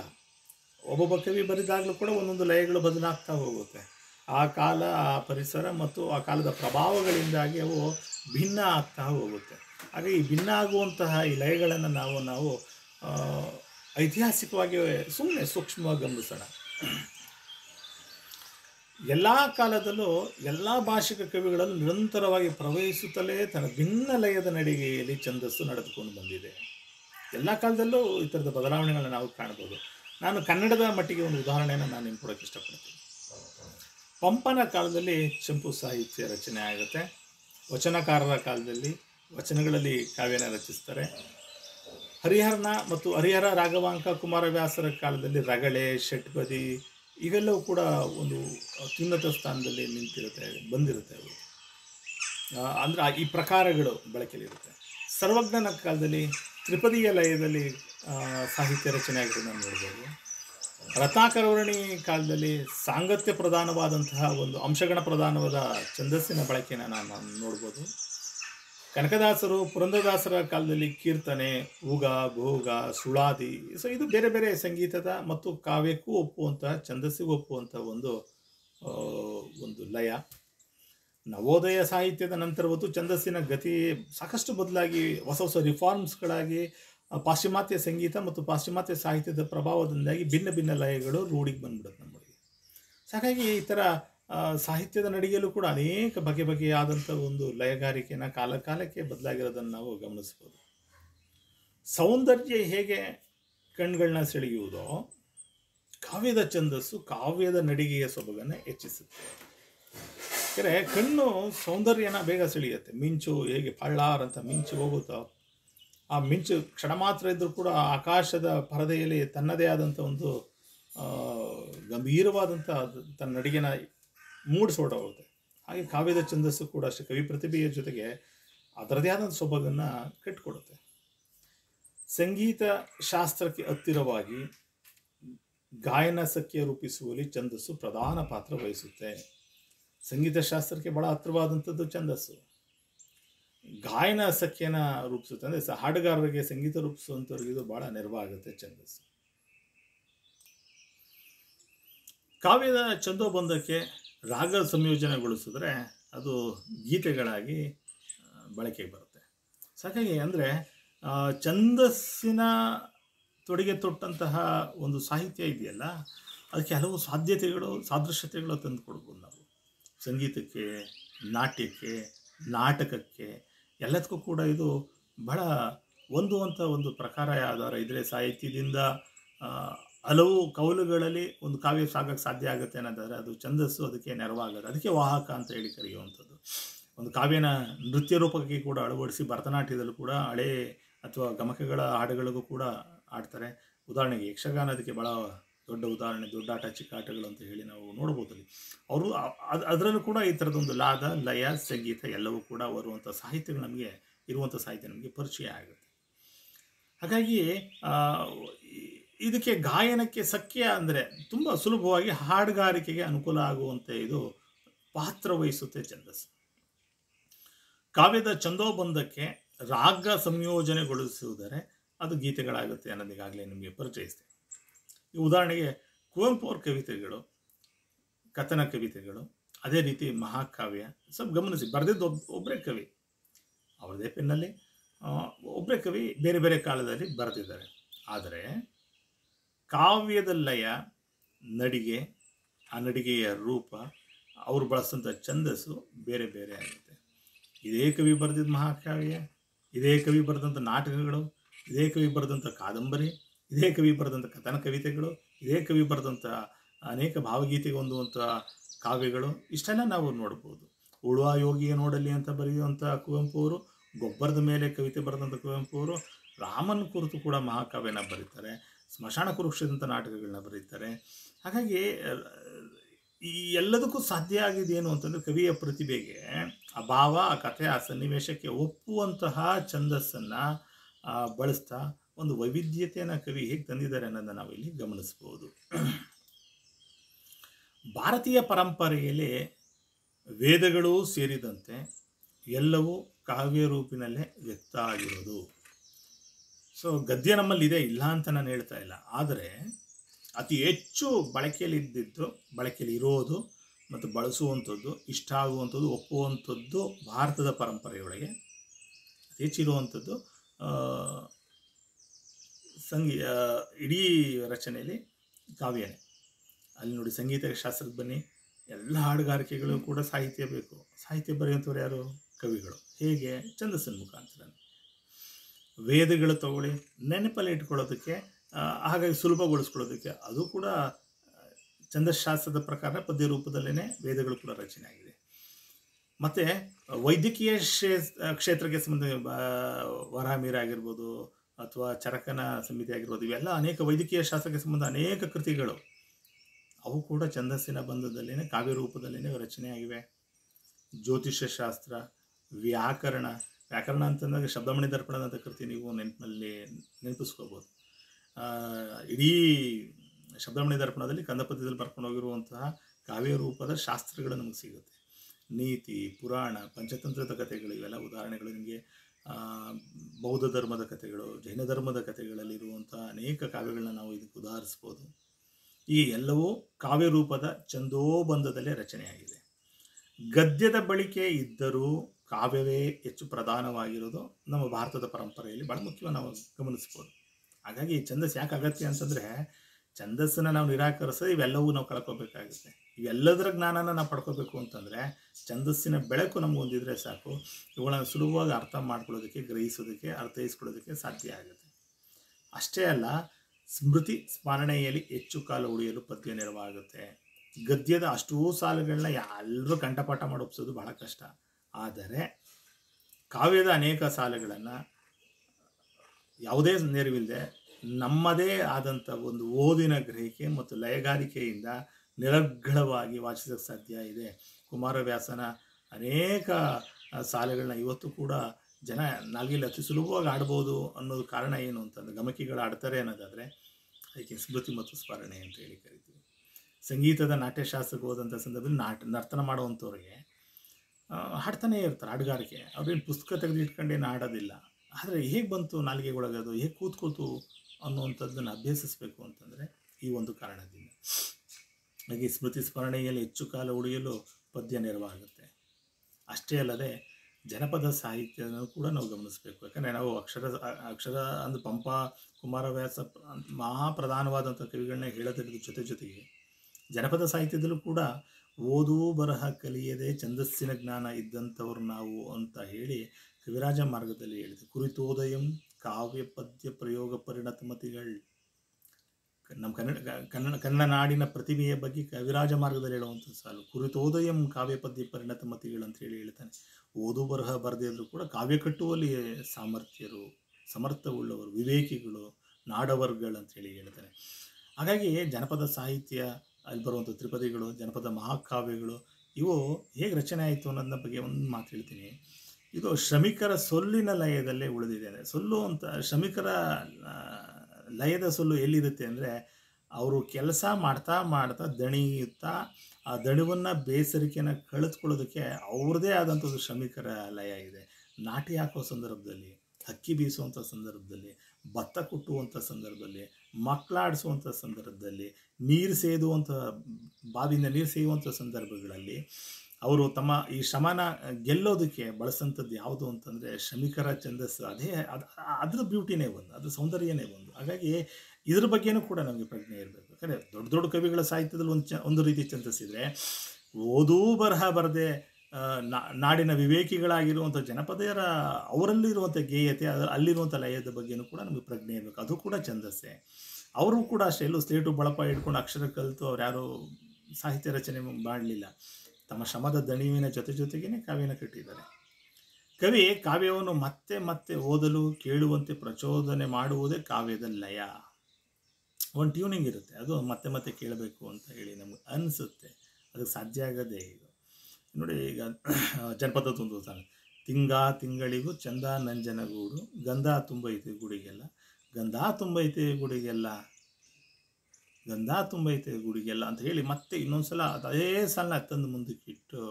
ಒಬ್ಬೊಬ್ಬ ಕವಿ ಬರೆದಾಗಲೂ ಕೂಡ ಒಂದೊಂದು ಲಯಗಳು ಬದಲಾಗ್ತಾ ಹೋಗುತ್ತೆ. ಆ ಕಾಲ, ಆ ಪರಿಸರ ಮತ್ತು ಆ ಕಾಲದ ಪ್ರಭಾವಗಳಿಂದಾಗಿ ಅವು ಭಿನ್ನ ಆಗ್ತಾ ಹೋಗುತ್ತೆ. ಹಾಗೆ ಈ ಭಿನ್ನ ಆಗುವಂತಹ ಈ ಲಯಗಳನ್ನು ನಾವು ನಾವು ಐತಿಹಾಸಿಕವಾಗಿ ಸುಮ್ಮನೆ ಸೂಕ್ಷ್ಮವಾಗಿ ಗಮನಿಸೋಣ. ಎಲ್ಲ ಕಾಲದಲ್ಲೂ ಎಲ್ಲ ಭಾಷಿಕ ಕವಿಗಳನ್ನು ನಿರಂತರವಾಗಿ ಪ್ರವಹಿಸುತ್ತಲೇ ತನ್ನ ಭಿನ್ನ ಲಯದ ನಡಿಗೆಯಲ್ಲಿ ಛಂದಸ್ಸು ನಡೆದುಕೊಂಡು ಬಂದಿದೆ. ಎಲ್ಲ ಕಾಲದಲ್ಲೂ ಈ ಥರದ ಬದಲಾವಣೆಗಳನ್ನ ನಾವು ಕಾಣ್ಬೋದು ನಾನು ಕನ್ನಡದ ಮಟ್ಟಿಗೆ ಒಂದು ಉದಾಹರಣೆಯನ್ನು ನಾನು ನಿಮ್ಗೆ ಕೊಡೋಕ್ಕೆ ಇಷ್ಟಪಡ್ತೀನಿ. ಪಂಪನ ಕಾಲದಲ್ಲಿ ಚಂಪು ಸಾಹಿತ್ಯ ರಚನೆ ಆಗುತ್ತೆ. ವಚನಕಾರರ ಕಾಲದಲ್ಲಿ ವಚನಗಳಲ್ಲಿ ಕಾವ್ಯನ ರಚಿಸ್ತಾರೆ. ಹರಿಹರನ ಮತ್ತು ಹರಿಹರ ರಾಘವಾಂಕ ಕುಮಾರವ್ಯಾಸರ ಕಾಲದಲ್ಲಿ ರಗಳೆ, ಷಟ್ಪದಿ ಇವೆಲ್ಲವೂ ಕೂಡ ಒಂದು ಅತ್ಯುನ್ನತ ಸ್ಥಾನದಲ್ಲಿ ನಿಂತಿರುತ್ತೆ, ಬಂದಿರುತ್ತೆ ಅವರು ಅಂದರೆ ಈ ಪ್ರಕಾರಗಳು ಬಳಕೆಯಲ್ಲಿರುತ್ತೆ. ಸರ್ವಜ್ಞನ ಕಾಲದಲ್ಲಿ, ತ್ರಿಪದಿಯ ಲಯದಲ್ಲಿ ಸಾಹಿತ್ಯ ರಚನೆ ಆಗಿರೋದನ್ನ ನೋಡ್ಬೋದು. ರತ್ನಾಕರವರ್ಣಿ ಕಾಲದಲ್ಲಿ ಸಾಂಗತ್ಯ ಪ್ರಧಾನವಾದಂತಹ ಒಂದು ಅಂಶಗಣ ಪ್ರಧಾನವಾದ ಛಂದಸ್ಸಿನ ಬಳಕೆಯನ್ನು ನಾವು ನೋಡ್ಬೋದು. ಕನಕದಾಸರು ಪುರಂದರದಾಸರ ಕಾಲದಲ್ಲಿ ಕೀರ್ತನೆ ಉಗ ಭೋಗ ಸುಳಾದಿ ಸೊ ಇದು ಬೇರೆ ಬೇರೆ ಸಂಗೀತದ ಮತ್ತು ಕಾವ್ಯಕ್ಕೂ ಒಪ್ಪುವಂತಹ, ಛಂದಸ್ಸಿಗೂ ಒಪ್ಪುವಂಥ ಒಂದು ಒಂದು ಲಯ. ನವೋದಯ ಸಾಹಿತ್ಯದ ನಂತರವತ್ತು ಛಂದಸ್ಸಿನ ಗತಿ ಸಾಕಷ್ಟು ಬದಲಾಗಿ ಹೊಸ ಹೊಸ ರಿಫಾರ್ಮ್ಸ್ಗಳಾಗಿ ಪಾಶ್ಚಿಮಾತ್ಯ ಸಂಗೀತ ಮತ್ತು ಪಾಶ್ಚಿಮಾತ್ಯ ಸಾಹಿತ್ಯದ ಪ್ರಭಾವದಿಂದಾಗಿ ಭಿನ್ನ ಭಿನ್ನ ಲಯಗಳು ರೂಢಿಗೆ ಬಂದ್ಬಿಡುತ್ತೆ ನಮ್ಮೊಳಗೆ. ಹಾಗಾಗಿ ಈ ಥರ ಸಾಹಿತ್ಯದ ನಡಿಗೆಯಲ್ಲೂ ಕೂಡ ಅನೇಕ ಬಗೆ ಬಗೆಯಾದಂಥ ಒಂದು ಲಯಗಾರಿಕೆನ ಕಾಲ ಕಾಲಕ್ಕೆ ಬದಲಾಗಿರೋದನ್ನು ನಾವು ಗಮನಿಸ್ಬೋದು. ಸೌಂದರ್ಯ ಹೇಗೆ ಕಣ್ಗಳನ್ನ ಸೆಳೆಯುವುದೋ ಕಾವ್ಯದ ಛಂದಸ್ಸು ಕಾವ್ಯದ ನಡಿಗೆಯ ಸೊಬಗನ್ನು ಹೆಚ್ಚಿಸುತ್ತೆ. ಯಾಕಂದರೆ ಕಣ್ಣು ಸೌಂದರ್ಯನ ಬೇಗ ಸೆಳೆಯುತ್ತೆ. ಮಿಂಚು ಹೇಗೆ ಪಳ್ಳಾರ್ ಅಂತ ಮಿಂಚು ಹೋಗುತ್ತೋ, ಆ ಮಿಂಚು ಕ್ಷಣ ಮಾತ್ರ ಇದ್ದರೂ ಕೂಡ ಆಕಾಶದ ಪರದೆಯಲ್ಲಿ ತನ್ನದೇ ಆದಂಥ ಒಂದು ಗಂಭೀರವಾದಂಥ ತನ್ನ ನಡಿಗೆನ ಮೂಡಿಸೋಡ ಹೋಗುತ್ತೆ ಹಾಗೆ ಕಾವ್ಯದ ಛಂದಸ್ಸು ಕೂಡ ಅಷ್ಟೇ. ಕವಿ ಪ್ರತಿಭೆಯ ಜೊತೆಗೆ ಅದರದೇ ಆದಂಥ ಸೊಬಗನ್ನು ಕಟ್ಟಿಕೊಡುತ್ತೆ ಸಂಗೀತ ಶಾಸ್ತ್ರಕ್ಕೆ ಹತ್ತಿರವಾಗಿ ಗಾಯನ ಸಖ್ಯ ರೂಪಿಸುವಲ್ಲಿ ಛಂದಸ್ಸು ಪ್ರಧಾನ ಪಾತ್ರ ವಹಿಸುತ್ತೆ. ಸಂಗೀತ ಶಾಸ್ತ್ರಕ್ಕೆ ಬಹಳ ಹತ್ತಿರವಾದಂಥದ್ದು ಛಂದಸ್ಸು. ಗಾಯನ ಸಖ್ಯನ ರೂಪಿಸುತ್ತೆ ಅಂದರೆ ಹಾಡುಗಾರರಿಗೆ ಸಂಗೀತ ರೂಪಿಸುವಂಥವ್ರಿಗೆ ಇದು ಬಹಳ ನೆರವಾಗುತ್ತೆ ಛಂದಸ್ಸು. ಕಾವ್ಯದ ಛಂದೋಬಂಧಕ್ಕೆ ರಾಗ ಸಂಯೋಜನೆಗೊಳಿಸಿದ್ರೆ ಅದು ಗೀತೆಗಳಾಗಿ ಬಳಕೆಗೆ ಬರುತ್ತೆ. ಸಾಕಾಗಿ ಅಂದರೆ ಛಂದಸ್ಸಿನ ತೊಡಿಗೆ ತೊಟ್ಟಂತಹ ಒಂದು ಸಾಹಿತ್ಯ ಇದೆಯಲ್ಲ, ಅದಕ್ಕೆ ಹಲವು ಸಾಧ್ಯತೆಗಳು, ಸಾದೃಶ್ಯತೆಗಳು ತಂದು ಕೊಡ್ಬೋದು ನಾವು. ಸಂಗೀತಕ್ಕೆ, ನಾಟ್ಯಕ್ಕೆ, ನಾಟಕಕ್ಕೆ, ಎಲ್ಲದಕ್ಕೂ ಕೂಡ ಇದು ಬಹಳ ಹೊಂದುವಂಥ ಒಂದು ಪ್ರಕಾರ ಯಾವ್ದಾರ ಇದ್ರೆ ಸಾಹಿತ್ಯದಿಂದ ಹಲವು ಕೌಲುಗಳಲ್ಲಿ ಒಂದು ಕಾವ್ಯ ಸಾಗಕ್ಕೆ ಸಾಧ್ಯ ಆಗುತ್ತೆ ಅನ್ನೋದಾದರೆ ಅದು ಛಂದಸ್ಸು, ಅದಕ್ಕೆ ನೆರವಾಗದು, ಅದಕ್ಕೆ ವಾಹಕ ಅಂತ ಹೇಳಿ ಕರೆಯುವಂಥದ್ದು. ಒಂದು ಕಾವ್ಯನ ನೃತ್ಯ ರೂಪಕ್ಕೆ ಕೂಡ ಅಳವಡಿಸಿ ಭರತನಾಟ್ಯದಲ್ಲೂ ಕೂಡ ಹಳೆ ಅಥವಾ ಗಮಕಗಳ ಹಾಡುಗಳಿಗೂ ಕೂಡ ಆಡ್ತಾರೆ ಉದಾಹರಣೆಗೆ ಯಕ್ಷಗಾನ ಅದಕ್ಕೆ ಭಾಳ ದೊಡ್ಡ ಉದಾಹರಣೆ ದೊಡ್ಡಾಟ ಚಿಕ್ಕಾಟಗಳು ಅಂತ ಹೇಳಿ ನಾವು ನೋಡ್ಬೋದು ಅಲ್ಲಿ ಅವರು ಅದರಲ್ಲೂ ಕೂಡ ಈ ಥರದೊಂದು ಲಾದ, ಲಯ, ಸಂಗೀತ ಎಲ್ಲವೂ ಕೂಡ ಬರುವಂಥ ಸಾಹಿತ್ಯಗಳು ನಮಗೆ ಇರುವಂಥ ಸಾಹಿತ್ಯ ನಮಗೆ ಪರಿಚಯ ಆಗುತ್ತೆ. ಹಾಗಾಗಿ ಇದಕ್ಕೆ ಗಾಯನಕ್ಕೆ ಸಖ್ಯ ಅಂದರೆ ತುಂಬ ಸುಲಭವಾಗಿ ಹಾಡುಗಾರಿಕೆಗೆ ಅನುಕೂಲ ಆಗುವಂತೆ ಇದು ಪಾತ್ರ ವಹಿಸುತ್ತೆ ಛಂದಸ್ಸು ಕಾವ್ಯದ ಛಂದೋಬಂಧಕ್ಕೆ ರಾಗ ಸಂಯೋಜನೆಗೊಳಿಸುವುದರೆ ಅದು ಗೀತೆಗಳಾಗುತ್ತೆ ಅನ್ನೋದಿಗಾಗಲೇ ನಿಮಗೆ ಪರಿಚಯಿಸಿದೆ. ಈ ಉದಾಹರಣೆಗೆ ಕುವೆಂಪು ಅವ್ರ ಕವಿತೆಗಳು, ಕಥನ ಕವಿತೆಗಳು, ಅದೇ ರೀತಿ ಮಹಾಕಾವ್ಯ, ಸ್ವಲ್ಪ ಗಮನಿಸಿ, ಬರೆದಿದ್ದು ಒಬ್ ಒಬ್ಬರೇ ಕವಿ ಅವ್ರದೇ ಪೆನ್ನಲ್ಲಿ ಒಬ್ಬರೇ ಕವಿ ಬೇರೆ ಬೇರೆ ಕಾಲದಲ್ಲಿ ಬರೆದಿದ್ದಾರೆ. ಆದರೆ ಕಾವ್ಯದ ಲಯ, ನಡಿಗೆ ಆ ನಡಿಗೆಯ ರೂಪ, ಅವರು ಬಳಸಿದಂಥ ಛಂದಸ್ಸು ಬೇರೆ ಬೇರೆ ಆಗುತ್ತೆ. ಇದೇ ಕವಿ ಬರೆದಿದ್ದ ಮಹಾಕಾವ್ಯ, ಇದೇ ಕವಿ ಬರೆದಂಥ ನಾಟಕಗಳು, ಇದೇ ಕವಿ ಬರೆದಂಥ ಕಾದಂಬರಿ, ಇದೇ ಕವಿ ಬರೆದಂಥ ಕಥನ ಕವಿತೆಗಳು, ಇದೇ ಕವಿ ಬರೆದಂಥ ಅನೇಕ ಭಾವಗೀತೆಗೆ ಹೊಂದುವಂಥ ಕಾವ್ಯಗಳು, ಇಷ್ಟೆಲ್ಲ ನಾವು ನೋಡ್ಬೋದು. ಉಳುವ ಯೋಗಿಯ ನೋಡಲಿ ಅಂತ ಬರೆಯುವಂಥ ಕುವೆಂಪು ಅವರು ಗೊಬ್ಬರದ ಮೇಲೆ ಕವಿತೆ ಬರೆದಂಥ ಕುವೆಂಪು ಅವರು ರಾಮನ ಕುರಿತು ಕೂಡ ಮಹಾಕಾವ್ಯನ ಬರೀತಾರೆ. ಸ್ಮಶಾನ ಕುರುಕ್ಷದಂಥ ನಾಟಕಗಳನ್ನ ಬರೀತಾರೆ. ಹಾಗಾಗಿ, ಈ ಎಲ್ಲದಕ್ಕೂ ಸಾಧ್ಯ ಆಗಿದೆ ಏನು ಅಂತಂದರೆ ಕವಿಯ ಪ್ರತಿಭೆಗೆ ಆ ಭಾವ, ಆ ಕಥೆ, ಆ ಸನ್ನಿವೇಶಕ್ಕೆ ಒಪ್ಪುವಂತಹ ಛಂದಸ್ಸನ್ನು ಬಳಸ್ತಾ ಒಂದು ವೈವಿಧ್ಯತೆಯನ್ನು ಕವಿ ಹೇಗೆ ತಂದಿದ್ದಾರೆ ಅನ್ನೋದನ್ನ ನಾವಿಲ್ಲಿ ಗಮನಿಸ್ಬೋದು. ಭಾರತೀಯ ಪರಂಪರೆಯಲ್ಲಿ ವೇದಗಳು ಸೇರಿದಂತೆ ಎಲ್ಲವೂ ಕಾವ್ಯ ರೂಪಿನಲ್ಲೇ ವ್ಯಕ್ತ ಆಗಿರೋದು. ಸೊ ಗದ್ಯ ನಮ್ಮಲ್ಲಿದೆ ಇಲ್ಲ ಅಂತ ನಾನು ಹೇಳ್ತಾ ಇಲ್ಲ. ಆದರೆ ಅತಿ ಹೆಚ್ಚು ಬಳಕೆಯಲ್ಲಿ ಇದ್ದಿದ್ದು ಬಳಕೆಯಲ್ಲಿ ಇರೋದು ಮತ್ತು ಬಳಸುವಂಥದ್ದು ಇಷ್ಟ ಆಗುವಂಥದ್ದು ಒಪ್ಪುವಂಥದ್ದು ಭಾರತದ ಪರಂಪರೆಯೊಳಗೆ. ಅತಿ ಹೆಚ್ಚು ಇರುವಂಥದ್ದು ಆ, ಸಂಗೀ ಇಡೀ ರಚನೆಯಲ್ಲಿ ಕಾವ್ಯನೇ. ಅಲ್ಲಿ ನೋಡಿ ಸಂಗೀತ ಶಾಸ್ತ್ರಕ್ಕೆ ಬನ್ನಿ ಎಲ್ಲ ಹಾಡುಗಾರಿಕೆಗಳು ಕೂಡ ಸಾಹಿತ್ಯ ಬೇಕು. ಸಾಹಿತ್ಯ ಬರೆಯುವಂಥವ್ರು ಯಾರು? ಕವಿಗಳು. ಹೇಗೆ? ಛಂದಸ್ಸಿನ ಮುಖಾಂತರ. ವೇದಗಳು ತಗೊಳ್ಳಿ, ನೆನಪಲ್ಲಿ ಇಟ್ಕೊಳ್ಳೋದಕ್ಕೆ ಹಾಗಾಗಿ ಸುಲಭಗೊಳಿಸ್ಕೊಳ್ಳೋದಕ್ಕೆ, ಅದು ಕೂಡ ಛಂದಶಾಸ್ತ್ರದ ಪ್ರಕಾರ ಪದ್ಯ ರೂಪದಲ್ಲೇ ವೇದಗಳು ಕೂಡ ರಚನೆ ಆಗಿದೆ. ಮತ್ತು, ವೈದ್ಯಕೀಯ ಕ್ಷೇ- ಕ್ಷೇತ್ರಕ್ಕೆ ಸಂಬಂಧ ವರಾಮೀರ ಆಗಿರ್ಬೋದು, ಅಥವಾ ಚರಕನ ಸಮಿತಿ ಆಗಿರ್ಬೋದು, ಇವೆಲ್ಲ ಅನೇಕ ವೈದ್ಯಕೀಯ ಶಾಸ್ತ್ರಕ್ಕೆ ಸಂಬಂಧ ಅನೇಕ ಕೃತಿಗಳು. ಅವು ಕೂಡ ಛಂದಸ್ಸಿನ ಬಂಧದಲ್ಲೇ ಕಾವ್ಯ ರೂಪದಲ್ಲೇ ರಚನೆಯಾಗಿವೆ ಆಗಿವೆ. ಜ್ಯೋತಿಷ್ಯ ಶಾಸ್ತ್ರ, ವ್ಯಾಕರಣ ವ್ಯಾಕರಣ ಅಂತಂದಾಗ ಶಬ್ದಮಣಿ ದರ್ಪಣದಂಥ ಕೃತಿ ನೀವು ನೆನಪಿನಲ್ಲಿ ನೆನಪಿಸ್ಕೋಬೋದು. ಇಡೀ ಶಬ್ದಮಣಿ ದರ್ಪಣದಲ್ಲಿ ಕಂದಪದ್ಯದಲ್ಲಿ ಬರ್ಕೊಂಡು ಹೋಗಿರುವಂತಹ ಕಾವ್ಯ ರೂಪದ ಶಾಸ್ತ್ರಗಳು ನಮಗೆ ಸಿಗುತ್ತೆ. ನೀತಿ, ಪುರಾಣ, ಪಂಚತಂತ್ರದ ಕಥೆಗಳು ಇವೆಲ್ಲ ಉದಾಹರಣೆಗಳು. ನಿಮಗೆ ಬೌದ್ಧ ಧರ್ಮದ ಕಥೆಗಳು, ಜೈನ ಧರ್ಮದ ಕಥೆಗಳಲ್ಲಿರುವಂಥ ಅನೇಕ ಕಾವ್ಯಗಳನ್ನ ನಾವು ಇದಕ್ಕೆ ಉದಾಹರಿಸ್ಬೋದು. ಈ ಎಲ್ಲವೂ ಕಾವ್ಯ ರೂಪದ ಚಂದೋಬಂಧದಲ್ಲೇ ರಚನೆಯಾಗಿದೆ. ಗದ್ಯದ ಬಳಿಕೆ ಇದ್ದರೂ ಕಾವ್ಯವೇ ಹೆಚ್ಚು ಪ್ರಧಾನವಾಗಿರೋದು ನಮ್ಮ ಭಾರತದ ಪರಂಪರೆಯಲ್ಲಿ ಬಹಳ ಮುಖ್ಯವಾಗಿ ನಾವು ಗಮನಿಸ್ಬೋದು. ಹಾಗಾಗಿ ಛಂದಸ್ಸು ಛಂದಸ್ ಯಾಕೆ ಅಗತ್ಯ ಅಂತಂದರೆ ಛಂದಸ್ಸನ್ನು ನಾವು ನಿರಾಕರಿಸಿದ್ರೆ ಇವೆಲ್ಲವೂ ನಾವು ಕಳ್ಕೊಬೇಕಾಗುತ್ತೆ. ಇವೆಲ್ಲದರ ಜ್ಞಾನನ ನಾವು ಪಡ್ಕೋಬೇಕು ಅಂತಂದರೆ ಛಂದಸ್ಸಿನ ಬೆಳಕು ನಮ್ಗೆ ಹೊಂದಿದ್ರೆ ಸಾಕು. ಇವುಗಳನ್ನು ಸುಲಭವಾಗಿ ಅರ್ಥ ಮಾಡ್ಕೊಳ್ಳೋದಕ್ಕೆ, ಗ್ರಹಿಸೋದಕ್ಕೆ, ಅರ್ಥೈಸ್ಕೊಳ್ಳೋದಕ್ಕೆ ಸಾಧ್ಯ ಆಗುತ್ತೆ. ಅಷ್ಟೇ ಅಲ್ಲ, ಸ್ಮೃತಿ ಸ್ಮರಣೆಯಲ್ಲಿ ಹೆಚ್ಚು ಕಾಲ ಉಳಿಯಲು ಪದ್ಯ ನೆರವಾಗುತ್ತೆ ಗದ್ಯದ ಅಷ್ಟೂ ಸಾಲುಗಳನ್ನ ಎಲ್ಲರೂ ಕಂಠಪಾಠ ಮಾಡೋಪ್ಸೋದು ಬಹಳ ಕಷ್ಟ. ಆದರೆ ಕಾವ್ಯದ ಅನೇಕ ಸಾಲುಗಳನ್ನು ಯಾವುದೇ ನೆರವಿಲ್ಲದೆ ನಮ್ಮದೇ ಆದಂಥ ಒಂದು ಓದಿನ ಗ್ರಹಿಕೆ ಮತ್ತು ಲಯಗಾರಿಕೆಯಿಂದ ನಿರರ್ಗಳವಾಗಿ ವಾಚಿಸೋಕ್ಕೆ ಸಾಧ್ಯ ಇದೆ. ಕುಮಾರವ್ಯಾಸನ ಅನೇಕ ಸಾಲುಗಳನ್ನ ಇವತ್ತು ಕೂಡ ಜನ ನಾಲ್ಗೆಲ್ಲಿ ಅತಿ ಸುಲಭವಾಗಿ ಆಡ್ಬೋದು ಅನ್ನೋದು ಕಾರಣ ಏನು ಅಂತಂದರೆ ಗಮಕಿಗಳು ಆಡ್ತಾರೆ ಅನ್ನೋದಾದರೆ ಅದಕ್ಕೆ ಸ್ಮೃತಿ ಮತ್ತು ಸ್ಮರಣೆ ಅಂತ ಹೇಳಿ ಕರಿತೀವಿ. ಸಂಗೀತದ ನಾಟ್ಯಶಾಸ್ತ್ರಕ್ಕೆ ಹೋದಂಥ ಸಂದರ್ಭದಲ್ಲಿ ನಾಟ ನರ್ತನ ಮಾಡುವಂಥವ್ರಿಗೆ ಹಾಡ್ತಾನೇ ಇರ್ತಾರೆ ಹಾಡುಗಾರಿಕೆ. ಅವ್ರೇನು ಪುಸ್ತಕ ತೆಗೆದು ಇಟ್ಕೊಂಡೇನು ಹಾಡೋದಿಲ್ಲ. ಆದರೆ ಹೇಗೆ ಬಂತು ನಾಲಿಗೆ ಅದು ಹೇಗೆ ಕೂತ್ಕೋತು ಅನ್ನುವಂಥದ್ದನ್ನು ಅಭ್ಯಸಿಸಬೇಕು ಅಂತಂದರೆ ಈ ಒಂದು ಕಾರಣದಿಂದ. ಹಾಗೆ ಸ್ಮೃತಿ ಸ್ಮರಣೆಯಲ್ಲಿ ಹೆಚ್ಚು ಕಾಲ ಉಳಿಯಲು ಪದ್ಯ ನೆರವಾಗುತ್ತೆ. ಅಷ್ಟೇ ಅಲ್ಲದೆ ಜನಪದ ಸಾಹಿತ್ಯನೂ ಕೂಡ ನಾವು ಗಮನಿಸಬೇಕು. ಯಾಕಂದರೆ ನಾವು ಅಕ್ಷರ ಅಕ್ಷರ ಅಂದ್ರೆ ಪಂಪ, ಕುಮಾರವ್ಯಾಸ ಮಹಾ ಪ್ರಧಾನವಾದಂಥ ಕವಿಗಳನ್ನ ಹೇಳೋದ್ರ ಜೊತೆ ಜೊತೆಗೆ ಜನಪದ ಸಾಹಿತ್ಯದಲ್ಲೂ ಕೂಡ ಓದು ಬರಹ ಕಲಿಯದೆ ಛಂದಸ್ಸಿನ ಜ್ಞಾನ ಇದ್ದಂಥವ್ರು ನಾವು ಅಂತ ಹೇಳಿ ಕವಿರಾಜ ಮಾರ್ಗದಲ್ಲಿ ಹೇಳಿದೆ. ಕುರಿತೋದಯಂ ಕಾವ್ಯ ಪದ್ಯ ಪ್ರಯೋಗ ಪರಿಣತಮತಿಗಳು. ನಮ್ಮ ಕನ್ನಡ ಕನ್ನಡ ಕನ್ನಡ ನಾಡಿನ ಪ್ರತಿಭೆಯ ಬಗ್ಗೆ ಕವಿರಾಜ ಮಾರ್ಗದಲ್ಲಿ ಹೇಳುವಂಥ ಸಾಲು. ಕುರಿತೋದಯಂ ಕಾವ್ಯ ಪದ್ಯ ಪರಿಣತಮತಿಗಳು ಅಂತ ಹೇಳಿ ಹೇಳ್ತಾನೆ. ಓದು ಬರಹ ಬರದಿದ್ರು ಕೂಡ ಕಾವ್ಯ ಕಟ್ಟುವಲ್ಲಿ ಸಾಮರ್ಥ್ಯರು, ಸಮರ್ಥವುಳ್ಳವರು, ವಿವೇಕಿಗಳು ನಾಡವರ್ಗಳು ಅಂತ ಹೇಳಿ ಹೇಳ್ತಾರೆ ಹಾಗಾಗಿ ಜನಪದ ಸಾಹಿತ್ಯ ಅಲ್ಲಿ ಬರುವಂಥ ತ್ರಿಪದಿಗಳು ಜನಪದ ಮಹಾಕಾವ್ಯಗಳು, ಇವು ಹೇಗೆ ರಚನೆ ಆಯಿತು ಅನ್ನೋದನ್ನ ಬಗ್ಗೆ ಒಂದು ಮಾತು ಹೇಳ್ತೀನಿ. ಇದು ಶ್ರಮಿಕರ ಸೊಲ್ಲಿನ ಲಯದಲ್ಲೇ ಉಳಿದಿದೆ ಅಂದರೆ, ಸೊಲ್ಲು ಅಂತ ಶ್ರಮಿಕರ ಲಯದ ಸೊಲ್ಲು ಎಲ್ಲಿರುತ್ತೆ ಅಂದರೆ, ಅವರು ಕೆಲಸ ಮಾಡ್ತಾ ಮಾಡ್ತಾ ದಣಿಯುತ್ತಾ, ಆ ದಣಿವನ್ನು ಬೇಸರಿಕೆನ ಕಳೆದುಕೊಳ್ಳೋದಕ್ಕೆ ಅವ್ರದ್ದೇ ಆದಂಥದ್ದು ಶ್ರಮಿಕರ ಲಯ ಇದೆ. ನಾಟಿ ಹಾಕೋ ಸಂದರ್ಭದಲ್ಲಿ, ಹಕ್ಕಿ ಬೀಸುವಂಥ ಸಂದರ್ಭದಲ್ಲಿ, ಭತ್ತ ಕುಟ್ಟುವಂಥ ಸಂದರ್ಭದಲ್ಲಿ, ಮಕ್ಕಳಾಡಿಸುವಂಥ ಸಂದರ್ಭದಲ್ಲಿ ನೀರು ಸೇದುವಂಥ, ಬಾವಿಯಿಂದ ನೀರು ಸೇಯುವಂಥ ಸಂದರ್ಭಗಳಲ್ಲಿ ಅವರು ತಮ್ಮ ಈ ಶ್ರಮನ ಗೆಲ್ಲೋದಕ್ಕೆ ಬಳಸಂಥದ್ದು ಯಾವುದು ಅಂತಂದರೆ ಶ್ರಮಿಕರ ಛಂದಸ್ಸು. ಅದೇ ಅದು, ಅದ್ರ ಬ್ಯೂಟಿನೇ ಒಂದು, ಅದ್ರ ಸೌಂದರ್ಯನೇ ಒಂದು. ಹಾಗಾಗಿ ಇದ್ರ ಬಗ್ಗೆನೂ ಕೂಡ ನಮಗೆ ಪ್ರಜ್ಞೆ ಇರಬೇಕು. ಯಾಕಂದರೆ ದೊಡ್ಡ ದೊಡ್ಡ ಕವಿಗಳ ಸಾಹಿತ್ಯದಲ್ಲಿ ಒಂದು ಚ, ಒಂದು ರೀತಿ ಛಂದಸ್ಸಿದ್ರೆ ಓದೂ ಬರಹ ಬರದೆ ನಾಡಿನ ವಿವೇಕಿಗಳಾಗಿರುವಂಥ ಜನಪದರ ಅವರಲ್ಲಿರುವಂಥ ಗೇಯತೆ, ಅದರ ಅಲ್ಲಿರುವಂಥ ಲಯದ ಬಗ್ಗೆನೂ ಕೂಡ ನಮಗೆ ಪ್ರಜ್ಞೆ ಇರಬೇಕು. ಅದು ಕೂಡ ಛಂದಸ್ಸೆ. ಅವರು ಕೂಡ ಅಷ್ಟೇ. ಎಲ್ಲೂ ಸ್ಲೇಟು ಬಳಪ ಇಟ್ಕೊಂಡು ಅಕ್ಷರ ಕಲಿತು ಅವ್ರು ಯಾರೂ ಸಾಹಿತ್ಯ ರಚನೆ ಮಾಡಲಿಲ್ಲ. ತಮ್ಮ ಶ್ರಮದ ದಣಿವಿನ ಜೊತೆ ಜೊತೆಗೇನೆ ಕಾವ್ಯನ ಕಟ್ಟಿದ್ದಾರೆ. ಕವಿ ಕಾವ್ಯವನ್ನು ಮತ್ತೆ ಮತ್ತೆ ಓದಲು, ಕೇಳುವಂತೆ ಪ್ರಚೋದನೆ ಮಾಡುವುದೇ ಕಾವ್ಯದ ಲಯ. ಒಂದು ಟ್ಯೂನಿಂಗ್ ಇರುತ್ತೆ. ಅದು ಮತ್ತೆ ಮತ್ತೆ ಕೇಳಬೇಕು ಅಂತ ಹೇಳಿ ನಮ್ಗೆ ಅನಿಸುತ್ತೆ. ಅದಕ್ಕೆ ಸಾಧ್ಯ ಆಗದೇ ಇದು. ನೋಡಿ ಈಗ ಜನಪದ ತುಂಬ ತಿಂಗಾ ತಿಂಗ ತಿಂಗಳಿಗೂ ಚಂದ ನಂಜನಗೂಡು, ಗಂಧ ತುಂಬೈತೆ ಗುಡಿಗೆಲ್ಲ. ಗಂಧ ತುಂಬೈತೆ ಗುಡಿಗೆಲ್ಲ. ಗಂಧ ತುಂಬೈತೆ ಗುಡಿಗೆಲ್ಲ ಅಂತ ಹೇಳಿ ಮತ್ತೆ ಇನ್ನೊಂದು ಸಲ ಅದೇ ಸಾಲನ್ನ ತಂದು ಮುಂದಕ್ಕಿಟ್ಟು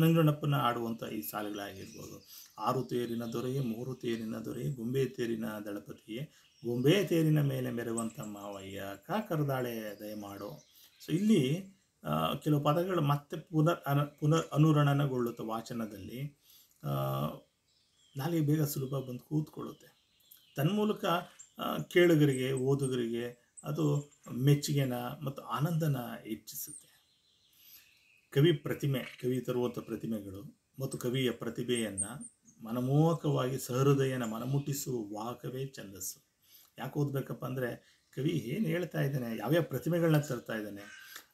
ನಂಜುಂಡಪ್ಪನ ಆಡುವಂಥ ಈ ಸಾಲುಗಳಾಗಿರ್ಬೋದು. ಆರು ತೇರಿನ ದೊರೆಯೇ ಮೂರು ತೇರಿನ ದೊರೆಯೇ ಗೊಂಬೆ ತೇರಿನ ದಳಪತಿಯೇ ಗೊಂಬೆ ತೇರಿನ ಮೇಲೆ ಮೆರೆವಂಥ ಮಾವಯ್ಯ ಕರದಾಳೆ ದಯಮಾಡು. ಸೊ ಇಲ್ಲಿ ಕೆಲವು ಪದಗಳು ಮತ್ತೆ ಪುನರ್, ಅನ, ಪುನರ್ ಅನುರಣನಗೊಳ್ಳುತ್ತೆ ವಾಚನದಲ್ಲಿ ನಾಲಿಗೆ ಬೇಗ ಸುಲಭ ಬಂದು ಕೂತ್ಕೊಳ್ಳುತ್ತೆ. ತನ್ಮೂಲಕ ಕೇಳುಗರಿಗೆ, ಓದುಗರಿಗೆ ಅದು ಮೆಚ್ಚುಗೆನ ಮತ್ತು ಆನಂದನ ಹೆಚ್ಚಿಸುತ್ತೆ. ಕವಿ ಪ್ರತಿಮೆ, ಕವಿ ತರುವಂಥ ಪ್ರತಿಮೆಗಳು ಮತ್ತು ಕವಿಯ ಪ್ರತಿಭೆಯನ್ನು ಮನಮೋಹಕವಾಗಿ ಸಹೃದಯನ ಮನಮುಟ್ಟಿಸುವ ವಾಹಕವೇ ಛಂದಸ್ಸು. ಯಾಕೆ ಓದಬೇಕಪ್ಪ ಅಂದರೆ ಕವಿ ಏನು ಹೇಳ್ತಾ ಇದ್ದಾನೆ, ಯಾವ್ಯಾವ ಪ್ರತಿಮೆಗಳನ್ನ ತರ್ತಾ ಇದ್ದಾನೆ,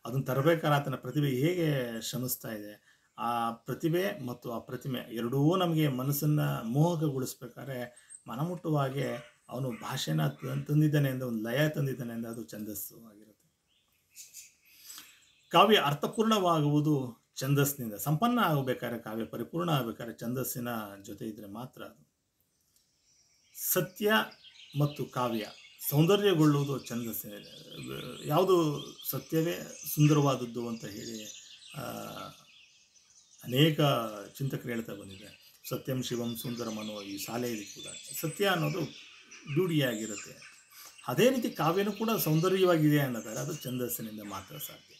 ಅದನ್ನು ತರಬೇಕಾದ್ರೆ ಆತನ ಪ್ರತಿಭೆ ಹೇಗೆ ಶ್ರಮಿಸ್ತಾ ಇದೆ, ಆ ಪ್ರತಿಭೆ ಮತ್ತು ಆ ಪ್ರತಿಮೆ ಎರಡೂ ನಮಗೆ ಮನಸ್ಸನ್ನು ಮೋಹಕಗೊಳಿಸ್ಬೇಕಾದ್ರೆ ಮನಮುಟ್ಟುವ ಹಾಗೆ ಅವನು ಭಾಷೆನ ತಂದಿದ್ದಾನೆ ಅಂದರೆ ಒಂದು ಲಯ ತಂದಿದ್ದಾನೆ ಅಂದರೆ ಅದು ಛಂದಸ್ಸು ಆಗಿರುತ್ತೆ. ಕಾವ್ಯ ಅರ್ಥಪೂರ್ಣವಾಗುವುದು ಛಂದಸ್ಸಿನಿಂದ. ಸಂಪನ್ನ ಆಗಬೇಕಾದ್ರೆ ಕಾವ್ಯ ಪರಿಪೂರ್ಣ ಆಗಬೇಕಾದ್ರೆ ಛಂದಸ್ಸಿನ ಜೊತೆ ಇದ್ದರೆ ಮಾತ್ರ ಅದು. ಸತ್ಯ ಮತ್ತು ಕಾವ್ಯ ಸೌಂದರ್ಯಗೊಳ್ಳುವುದು ಛಂದಸ್ಸಿನ, ಯಾವುದು ಸತ್ಯವೇ ಸುಂದರವಾದದ್ದು ಅಂತ ಹೇಳಿ ಅನೇಕ ಚಿಂತಕರು ಹೇಳ್ತಾ ಬಂದಿದ್ದಾರೆ. ಸತ್ಯಂ ಶಿವಂ ಸುಂದರಂ ಅನ್ನೋ ಈ ಶಾಲೆಯಲ್ಲಿ ಕೂಡ. ಸತ್ಯ ಅನ್ನೋದು ಬ್ಯೂಟಿಯಾಗಿರುತ್ತೆ ಅದೇ ರೀತಿ ಕಾವ್ಯನೂ ಕೂಡ ಸೌಂದರ್ಯವಾಗಿದೆ ಅನ್ನೋದಾದ್ರೆ ಅದು ಛಂದಸ್ಸಿನಿಂದ ಮಾತ್ರ ಸಾಧ್ಯ.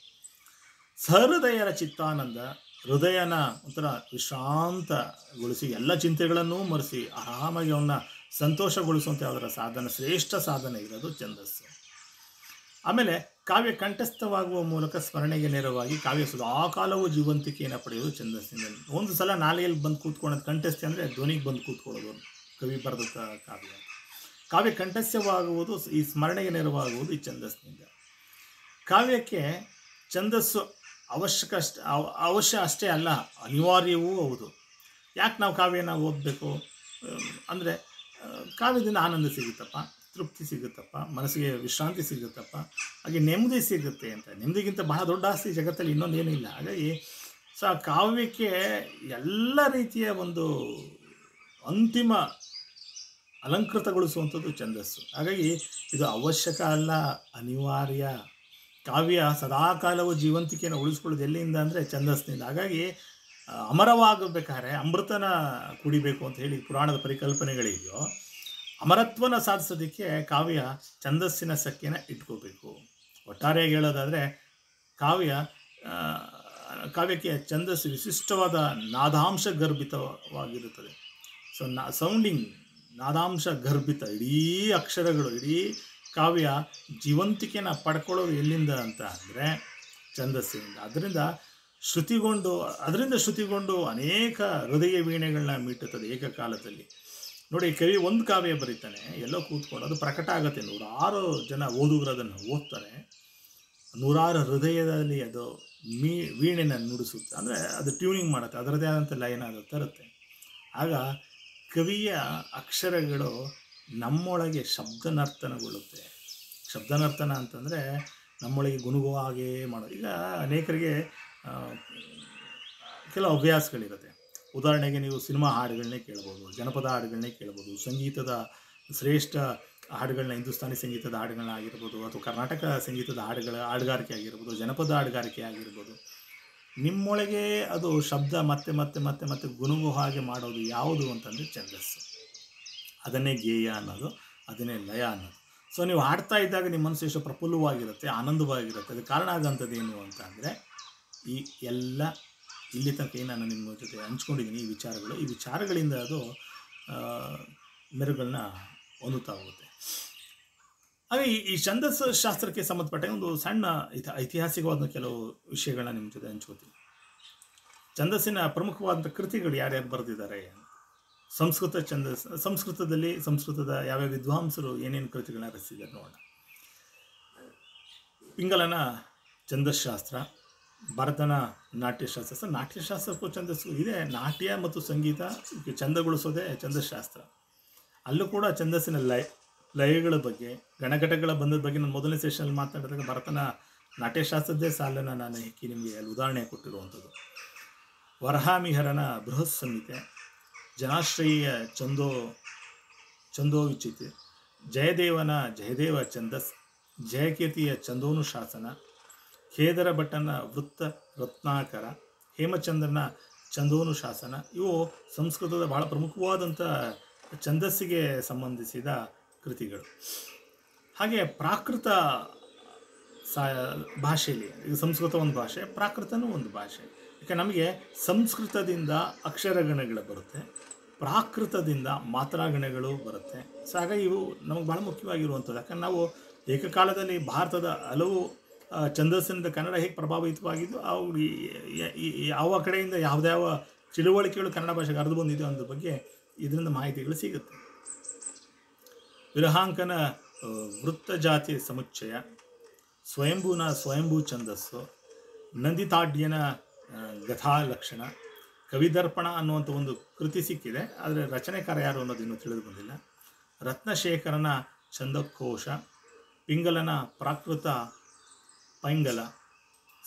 ಸಹೃದಯರ ಚಿತ್ತಾನಂದ ಹೃದಯನ ಒಂಥರ ವಿಶ್ರಾಂತಗೊಳಿಸಿ ಎಲ್ಲ ಚಿಂತೆಗಳನ್ನೂ ಮರೆಸಿ ಆರಾಮಾಗಿ ಅವನ್ನ ಸಂತೋಷಗೊಳಿಸುವಂಥ ಅದರ ಸಾಧನ, ಶ್ರೇಷ್ಠ ಸಾಧನೆ ಇರೋದು ಛಂದಸ್ಸು. ಆಮೇಲೆ ಕಾವ್ಯ ಕಂಠಸ್ಥವಾಗುವ ಮೂಲಕ ಸ್ಮರಣೆಗೆ ನೆರವಾಗಿ ಕಾವ್ಯ ಸದಾಕಾಲವೂ ಜೀವಂತಿಕೆಯನ್ನು ಪಡೆಯುವುದು ಛಂದಸ್ಸಿನಿಂದ ಒಂದು ಸಲ ನಾಲೆಯಲ್ಲಿ ಬಂದು ಕೂತ್ಕೊಳ್ಳೋದು ಕಂಠಸ್ಥೆ ಅಂದರೆ ಧ್ವನಿಗೆ ಬಂದು ಕೂತ್ಕೊಳ್ಳೋದು. ಕವಿ ಬರೆದ ಕಾವ್ಯ. ಕಾವ್ಯ ಕಂಠಸ್ಥವಾಗುವುದು, ಈ ಸ್ಮರಣೆಗೆ ನೆರವಾಗುವುದು ಈ ಛಂದಸ್ಸಿನಿಂದ. ಕಾವ್ಯಕ್ಕೆ ಛಂದಸ್ಸು ಅವಶ್ಯಕ ಅಷ್ಟ, ಅವ- ಅವಶ್ಯ ಅಷ್ಟೇ ಅಲ್ಲ, ಅನಿವಾರ್ಯವೂ ಹೌದು. ಯಾಕೆ ನಾವು ಕಾವ್ಯನ ಓದಬೇಕು? ಅಂದರೆ ಕಾವ್ಯದಿಂದ ಆನಂದ ಸಿಗುತ್ತಪ್ಪ. ತೃಪ್ತಿ ಸಿಗುತ್ತಪ್ಪ, ಮನಸ್ಸಿಗೆ ವಿಶ್ರಾಂತಿ ಸಿಗುತ್ತಪ್ಪ, ಹಾಗೆ ನೆಮ್ಮದಿ ಸಿಗುತ್ತೆ ಅಂತ. ನೆಮ್ಮದಿಗಿಂತ ಬಹಳ ದೊಡ್ಡ ಆಸ್ತಿ ಜಗತ್ತಲ್ಲಿ ಇನ್ನೊಂದೇನಿಲ್ಲ ಹಾಗಾಗಿ ಸೊ ಆ ಕಾವ್ಯಕ್ಕೆ ಎಲ್ಲ ರೀತಿಯ ಒಂದು ಅಂತಿಮ ಅಲಂಕೃತಗೊಳಿಸುವಂಥದ್ದು ಛಂದಸ್ಸು. ಹಾಗಾಗಿ ಇದು ಅವಶ್ಯಕ ಅಲ್ಲ, ಅನಿವಾರ್ಯ. ಕಾವ್ಯ ಸದಾಕಾಲವು ಜೀವಂತಿಕೆಯನ್ನು ಉಳಿಸ್ಕೊಳ್ಳೋದು ಎಲ್ಲಿಂದ ಅಂದರೆ ಛಂದಸ್ನಿಂದ ಹಾಗಾಗಿ ಅಮರವಾಗಬೇಕಾದ್ರೆ ಅಮೃತನ ಕುಡಿಬೇಕು ಅಂತ ಹೇಳಿ ಪುರಾಣದ ಪರಿಕಲ್ಪನೆಗಳಿದೆಯೋ ಅಮರತ್ವನ ಸಾಧಿಸೋದಕ್ಕೆ ಕಾವ್ಯ ಛಂದಸ್ಸಿನ ಸಖ್ಯನ ಇಟ್ಕೋಬೇಕು. ಒಟ್ಟಾರೆಯಾಗಿ ಹೇಳೋದಾದರೆ, ಕಾವ್ಯ ಕಾವ್ಯಕ್ಕೆ ಛಂದಸ್ಸು ವಿಶಿಷ್ಟವಾದ ನಾದಾಂಶ ಗರ್ಭಿತವಾಗಿರುತ್ತದೆ ಸೊ ನಾ ಸೌಂಡಿಂಗ್ ನಾದಾಂಶ ಗರ್ಭಿತ ಇಡೀ ಅಕ್ಷರಗಳು, ಇಡೀ ಕಾವ್ಯ ಜೀವಂತಿಕೆನ ಪಡ್ಕೊಳ್ಳೋದು ಎಲ್ಲಿಂದ ಅಂತ ಅಂದರೆ ಛಂದಸ್ಸಿನಿಂದ. ಅದರಿಂದ ಶ್ರುತಿಗೊಂಡು ಅದರಿಂದ ಶ್ರುತಿಗೊಂಡು ಅನೇಕ ಹೃದಯ ವೀಣೆಗಳನ್ನ ಮೀಟುತ್ತದೆ ಏಕಕಾಲದಲ್ಲಿ. ನೋಡಿ ಕವಿ ಒಂದು ಕಾವ್ಯ ಬರೀತಾನೆ, ಎಲ್ಲೋ ಕೂತ್ಕೊಂಡು ಅದು ಪ್ರಕಟ ಆಗುತ್ತೆ ನೂರಾರು ಜನ ಓದುಗರು ಅದನ್ನು ಓದ್ತಾರೆ. ನೂರಾರು ಹೃದಯದಲ್ಲಿ ಅದು ಮೀ, ವೀಣೆನ ನುಡಿಸುತ್ತೆ. ಅಂದರೆ ಅದು ಟ್ಯೂನಿಂಗ್ ಮಾಡುತ್ತೆ ಅದರದೇ ಆದಂಥ ಲೈನ್ ಅದು ತರುತ್ತೆ. ಆಗ ಕವಿಯ ಅಕ್ಷರಗಳು ನಮ್ಮೊಳಗೆ ಶಬ್ದನರ್ತನಗೊಳ್ಳುತ್ತೆ. ಶಬ್ದನರ್ತನ ಅಂತಂದರೆ ನಮ್ಮೊಳಗೆ ಗುಣಗುವ ಹಾಗೆ ಮಾಡೋದು. ಈಗ ಅನೇಕರಿಗೆ ಕೆಲವು ಅಭ್ಯಾಸಗಳಿರುತ್ತೆ. ಉದಾಹರಣೆಗೆ ನೀವು ಸಿನಿಮಾ ಹಾಡುಗಳನ್ನೇ ಕೇಳ್ಬೋದು, ಜನಪದ ಹಾಡುಗಳನ್ನೇ ಕೇಳ್ಬೋದು, ಸಂಗೀತದ ಶ್ರೇಷ್ಠ ಹಾಡುಗಳನ್ನ ಹಿಂದೂಸ್ತಾನಿ ಸಂಗೀತದ ಹಾಡುಗಳನ್ನ ಆಗಿರ್ಬೋದು ಅಥವಾ ಕರ್ನಾಟಕ ಸಂಗೀತದ ಹಾಡುಗಳ ಹಾಡುಗಾರಿಕೆ ಆಗಿರ್ಬೋದು, ಜನಪದ ಹಾಡುಗಾರಿಕೆ ಆಗಿರ್ಬೋದು, ನಿಮ್ಮೊಳಗೆ ಅದು ಶಬ್ದ ಮತ್ತೆ ಮತ್ತೆ ಮತ್ತೆ ಮತ್ತೆ ಗುನುಗು ಹಾಗೆ ಮಾಡೋದು ಯಾವುದು ಅಂತಂದರೆ ಛಂದಸ್ಸು. ಅದನ್ನೇ ಗೇಯ ಅನ್ನೋದು, ಅದನ್ನೇ ಲಯ ಅನ್ನೋದು. ಸೊ ನೀವು ಹಾಡ್ತಾ ಇದ್ದಾಗ ನಿಮ್ಮ ಮನಸ್ಸು ಎಷ್ಟು ಪ್ರಫುಲ್ಲವಾಗಿರುತ್ತೆ, ಆನಂದವಾಗಿರುತ್ತೆ. ಅದಕ್ಕೆ ಕಾರಣ ಆಗೋಂಥದ್ದು ಏನು ಅಂತ ಅಂದರೆ ಈ ಎಲ್ಲ ಇಲ್ಲಿ ತನಕ ನಾನು ನಿಮ್ಮ ಜೊತೆ ಹಂಚ್ಕೊಂಡಿದ್ದೀನಿ ಈ ವಿಚಾರಗಳು. ಈ ವಿಚಾರಗಳಿಂದ ಅದು ಮೆರುಗಳನ್ನ ಹೊಂದುತ್ತಾ ಹೋಗುತ್ತೆ. ಹಾಗೆ ಈ ಛಂದಸ್ ಶಾಸ್ತ್ರಕ್ಕೆ ಸಂಬಂಧಪಟ್ಟ ಒಂದು ಸಣ್ಣ ಇತ ಐತಿಹಾಸಿಕವಾದ ಕೆಲವು ವಿಷಯಗಳನ್ನ ನಿಮ್ಮ ಜೊತೆ ಹಂಚ್ಕೋತೀನಿ. ಛಂದಸ್ಸಿನ ಪ್ರಮುಖವಾದ ಕೃತಿಗಳು ಯಾರ್ಯಾರು ಬರೆದಿದ್ದಾರೆ? ಸಂಸ್ಕೃತ ಛಂದಸ್, ಸಂಸ್ಕೃತದಲ್ಲಿ ಸಂಸ್ಕೃತದ ಯಾವ್ಯಾವ ವಿದ್ವಾಂಸರು ಏನೇನು ಕೃತಿಗಳನ್ನ ರಚಿಸಿದ್ದಾರೆ ನೋಡೋಣ. ಪಿಂಗಲನ ಛಂದಸ್ಶಾಸ್ತ್ರ ಭರತನ ನಾಟ್ಯಶಾಸ್ತ್ರ. ನಾಟ್ಯಶಾಸ್ತ್ರಕ್ಕೂ ಛಂದಸ್ಸು ಇದೆ. ನಾಟ್ಯ ಮತ್ತು ಸಂಗೀತ ಚಂದಗೊಳಿಸೋದೇ ಛಂದಸ್ಶಾಸ್ತ್ರ ಅಲ್ಲೂ ಕೂಡ ಛಂದಸ್ಸಿನ ಲಯ, ಲಯಗಳ ಬಗ್ಗೆ ಗಣಘಟಗಳ ಬಂದದ ಬಗ್ಗೆ ನಾನು ಮೊದಲನೇ ಸೆಷನಲ್ಲಿ ಮಾತಾಡಿದಾಗ ಭರತನ ನಾಟ್ಯಶಾಸ್ತ್ರದ್ದೇ ಸಾಲನ್ನು ನಾನು ಹೆಕ್ಕಿ ನಿಮಗೆ ಅಲ್ಲಿ ಉದಾಹರಣೆ ಕೊಟ್ಟಿರುವಂಥದ್ದು. ವರಹಾಮಿಹರನ ಬೃಹತ್ ಸಂಹಿತೆ, ಜನಾಶ್ರಯಿಯ ಚಂದೋ ಛಂದೋ ವಿಚಿತೆ ಜಯದೇವನ ಜಯದೇವ ಛಂದಸ್, ಜಯಕೀರ್ತಿಯ ಚಂದೋನುಶಾಸನ ಖೇದರ ಭಟ್ಟನ ವೃತ್ತ ರತ್ನಾಕರ, ಹೇಮಚಂದ್ರನ ಚಂದೋನು ಶಾಸನ, ಇವು ಸಂಸ್ಕೃತದ ಬಹಳ ಪ್ರಮುಖವಾದಂಥ ಛಂದಸ್ಸಿಗೆ ಸಂಬಂಧಿಸಿದ ಕೃತಿಗಳು. ಹಾಗೆ ಪ್ರಾಕೃತ ಸಾ ಭಾಷೆಯಲ್ಲಿ, ಈಗ ಸಂಸ್ಕೃತ ಒಂದು ಭಾಷೆ, ಪ್ರಾಕೃತನೂ ಒಂದು ಭಾಷೆ. ಯಾಕೆ ನಮಗೆ ಸಂಸ್ಕೃತದಿಂದ ಅಕ್ಷರಗಣಗಳು ಬರುತ್ತೆ, ಪ್ರಾಕೃತದಿಂದ ಮಾತ್ರಾಗಣಗಳು ಬರುತ್ತೆ. ಸೊ ಹಾಗಾಗಿ ಇವು ನಮಗೆ ಭಾಳ ಮುಖ್ಯವಾಗಿರುವಂಥದ್ದು. ಯಾಕಂದ್ರೆ ನಾವು ಏಕಕಾಲದಲ್ಲಿ ಭಾರತದ ಹಲವು ಛಂದಸ್ಸಿನಿಂದ ಕನ್ನಡ ಹೇಗೆ ಪ್ರಭಾವಿತವಾಗಿದ್ದು ಅವ್ರು ಯಾವ ಕಡೆಯಿಂದ ಯಾವುದ್ಯಾವ ತಿಳುವಳಿಕೆಗಳು ಕನ್ನಡ ಭಾಷೆಗೆ ಹರಿದು ಬಂದಿದೆ ಅನ್ನೋದ್ರ ಬಗ್ಗೆ ಇದರಿಂದ ಮಾಹಿತಿಗಳು ಸಿಗುತ್ತೆ. ವಿರಹಾಂಕನ ವೃತ್ತ ಜಾತಿ ಸಮುಚ್ಚಯ, ಸ್ವಯಂಭೂನ ಸ್ವಯಂಭೂ ಛಂದಸ್ಸು, ನಂದಿತಾಡ್ಯನ ಗಥಾ ಲಕ್ಷಣ, ಕವಿದರ್ಪಣ ಅನ್ನುವಂಥ ಒಂದು ಕೃತಿ ಸಿಕ್ಕಿದೆ. ಆದರೆ ರಚನೆಕಾರ ಯಾರು ಅನ್ನೋದು ಇನ್ನೂ ತಿಳಿದು ಬಂದಿಲ್ಲ. ರತ್ನಶೇಖರನ ಛಂದಕೋಶ, ಪಿಂಗಲನ ಪ್ರಾಕೃತ ಪೈಂಗಲ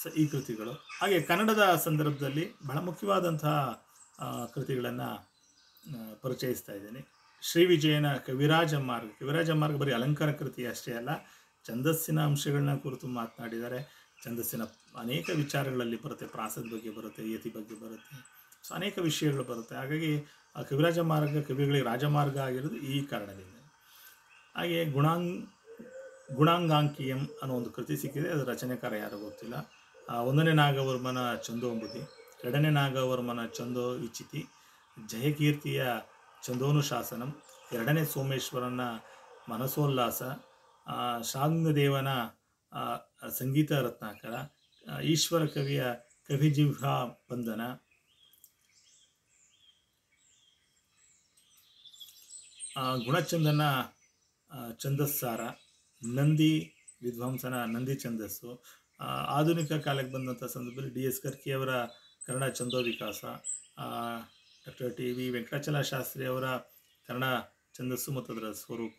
ಸ ಈ ಕೃತಿಗಳು. ಹಾಗೆ ಕನ್ನಡದ ಸಂದರ್ಭದಲ್ಲಿ ಬಹಳ ಮುಖ್ಯವಾದಂತಹ ಕೃತಿಗಳನ್ನು ಪರಿಚಯಿಸ್ತಾ ಇದ್ದೀನಿ. ಶ್ರೀ ವಿಜಯನ ಕವಿರಾಜ ಮಾರ್ಗ ಕವಿರಾಜ ಮಾರ್ಗ ಬರೀ ಅಲಂಕಾರ ಕೃತಿ ಅಷ್ಟೇ ಅಲ್ಲ, ಛಂದಸ್ಸಿನ ಅಂಶಗಳನ್ನ ಕುರಿತು ಮಾತನಾಡಿದ್ದಾರೆ. ಛಂದಸ್ಸಿನ ಅನೇಕ ವಿಚಾರಗಳಲ್ಲಿ ಬರುತ್ತೆ, ಪ್ರಾಸದ ಬಗ್ಗೆ ಬರುತ್ತೆ, ಯತಿ ಬಗ್ಗೆ ಬರುತ್ತೆ. ಸೊ ಅನೇಕ ವಿಷಯಗಳು ಬರುತ್ತೆ. ಹಾಗಾಗಿ ಕವಿರಾಜ ಮಾರ್ಗ, ಕವಿಗಳಿಗೆ ರಾಜಮಾರ್ಗ ಆಗಿರೋದು ಈ ಕಾರಣದಿಂದ. ಹಾಗೆ ಗುಣಾಂಗ್ ಗುಣಾಂಗಾಂಕಿಯಂ ಅನ್ನೋ ಒಂದು ಕೃತಿ ಸಿಕ್ಕಿದೆ, ಅದು ರಚನೆಕಾರ ಯಾರು ಗೊತ್ತಿಲ್ಲ. ಒಂದನೇ ನಾಗವರ್ಮನ ಚಂದೋಂಬುದಿ ಎರಡನೇ ನಾಗವರ್ಮನ ಚಂದೋ ಇಚಿತಿ ಜಯಕೀರ್ತಿಯ ಚಂದೋನುಶಾಸನಂ ಎರಡನೇ ಸೋಮೇಶ್ವರನ ಮನಸೋಲ್ಲಾಸ ಶಾಂಗದೇವನ ಸಂಗೀತ ರತ್ನಾಕರ ಈಶ್ವರ ಕವಿಯ ಕವಿಜಿಹ್ವಾ ಬಂಧನ. ಗುಣಚಂದನ ಚಂದಸ್ಸಾರ ನಂದಿ ವಿದ್ವಾಂಸನ ನಂದಿ ಛಂದಸ್ಸು. ಆಧುನಿಕ ಕಾಲಕ್ಕೆ ಬಂದಂಥ ಸಂದರ್ಭದಲ್ಲಿ D S ಕರ್ಕಿಯವರ Kannada Chhando Vikasa doctor T V Venkatachala Shastri ಅವರ ಕನ್ನಡ ಛಂದಸ್ಸು ಮತ್ತು ಅದರ ಸ್ವರೂಪ,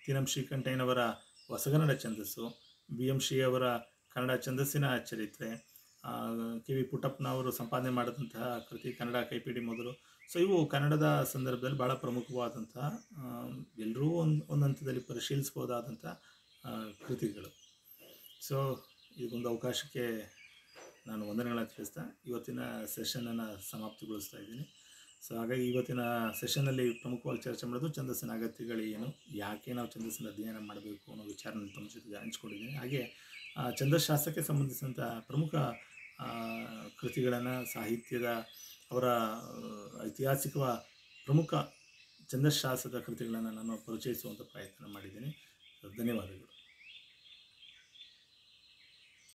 ತಿನಂ ಶ್ರೀಕಂಠಯ್ಯನವರ ಹೊಸಗನ್ನಡ ಛಂದಸ್ಸು, ಬಿ ಎಂ ಶ್ರೀ ಅವರ ಕನ್ನಡ ಛಂದಸ್ಸಿನ ಚರಿತ್ರೆ ಕೆ ವಿ ಪುಟ್ಟಪ್ಪನವರು ಸಂಪಾದನೆ ಮಾಡಿದಂತಹ ಕೃತಿ ಕನ್ನಡ ಕೈಪಿಡಿ ಮೊದಲು ಸೊ ಇವು ಕನ್ನಡದ ಸಂದರ್ಭದಲ್ಲಿ ಭಾಳ ಪ್ರಮುಖವಾದಂಥ ಎಲ್ಲರೂ ಒಂದು ಒಂದು ಹಂತದಲ್ಲಿ ಪರಿಶೀಲಿಸ್ಬೋದಾದಂಥ ಕೃತಿಗಳು. ಸೊ ಇದೊಂದು ಅವಕಾಶಕ್ಕೆ ನಾನು ವಂದನೆಗಳನ್ನು ತಿಳಿಸ್ತಾ ಇವತ್ತಿನ ಸೆಷನನ್ನು ಸಮಾಪ್ತಿಗೊಳಿಸ್ತಾ ಇದ್ದೀನಿ. ಸೊ ಹಾಗಾಗಿ ಇವತ್ತಿನ ಸೆಷನಲ್ಲಿ ಪ್ರಮುಖವಾಗಿ ಚರ್ಚೆ ಮಾಡೋದು ಛಂದಸ್ಸಿನ ಅಗತ್ಯಗಳು ಏನು ಯಾಕೆ ನಾವು ಛಂದಸ್ಸಿನ ಅಧ್ಯಯನ ಮಾಡಬೇಕು ಅನ್ನೋ ವಿಚಾರನ ತಮ್ಮ ಜೊತೆಗೆ ಹಂಚ್ಕೊಂಡಿದ್ದೀನಿ. ಹಾಗೆ ಆ, ಛಂದಸ್ಶಾಸ್ತ್ರಕ್ಕೆ ಸಂಬಂಧಿಸಿದಂಥ ಪ್ರಮುಖ ಕೃತಿಗಳನ್ನು ಸಾಹಿತ್ಯದ ಅವರ ಐತಿಹಾಸಿಕ ಪ್ರಮುಖ ಛಂದಶಾಸ್ತ್ರದ ಕೃತಿಗಳನ್ನು ನಾನು ಪರಿಚಯಿಸುವಂಥ ಪ್ರಯತ್ನ ಮಾಡಿದ್ದೀನಿ. ಧನ್ಯವಾದಗಳು.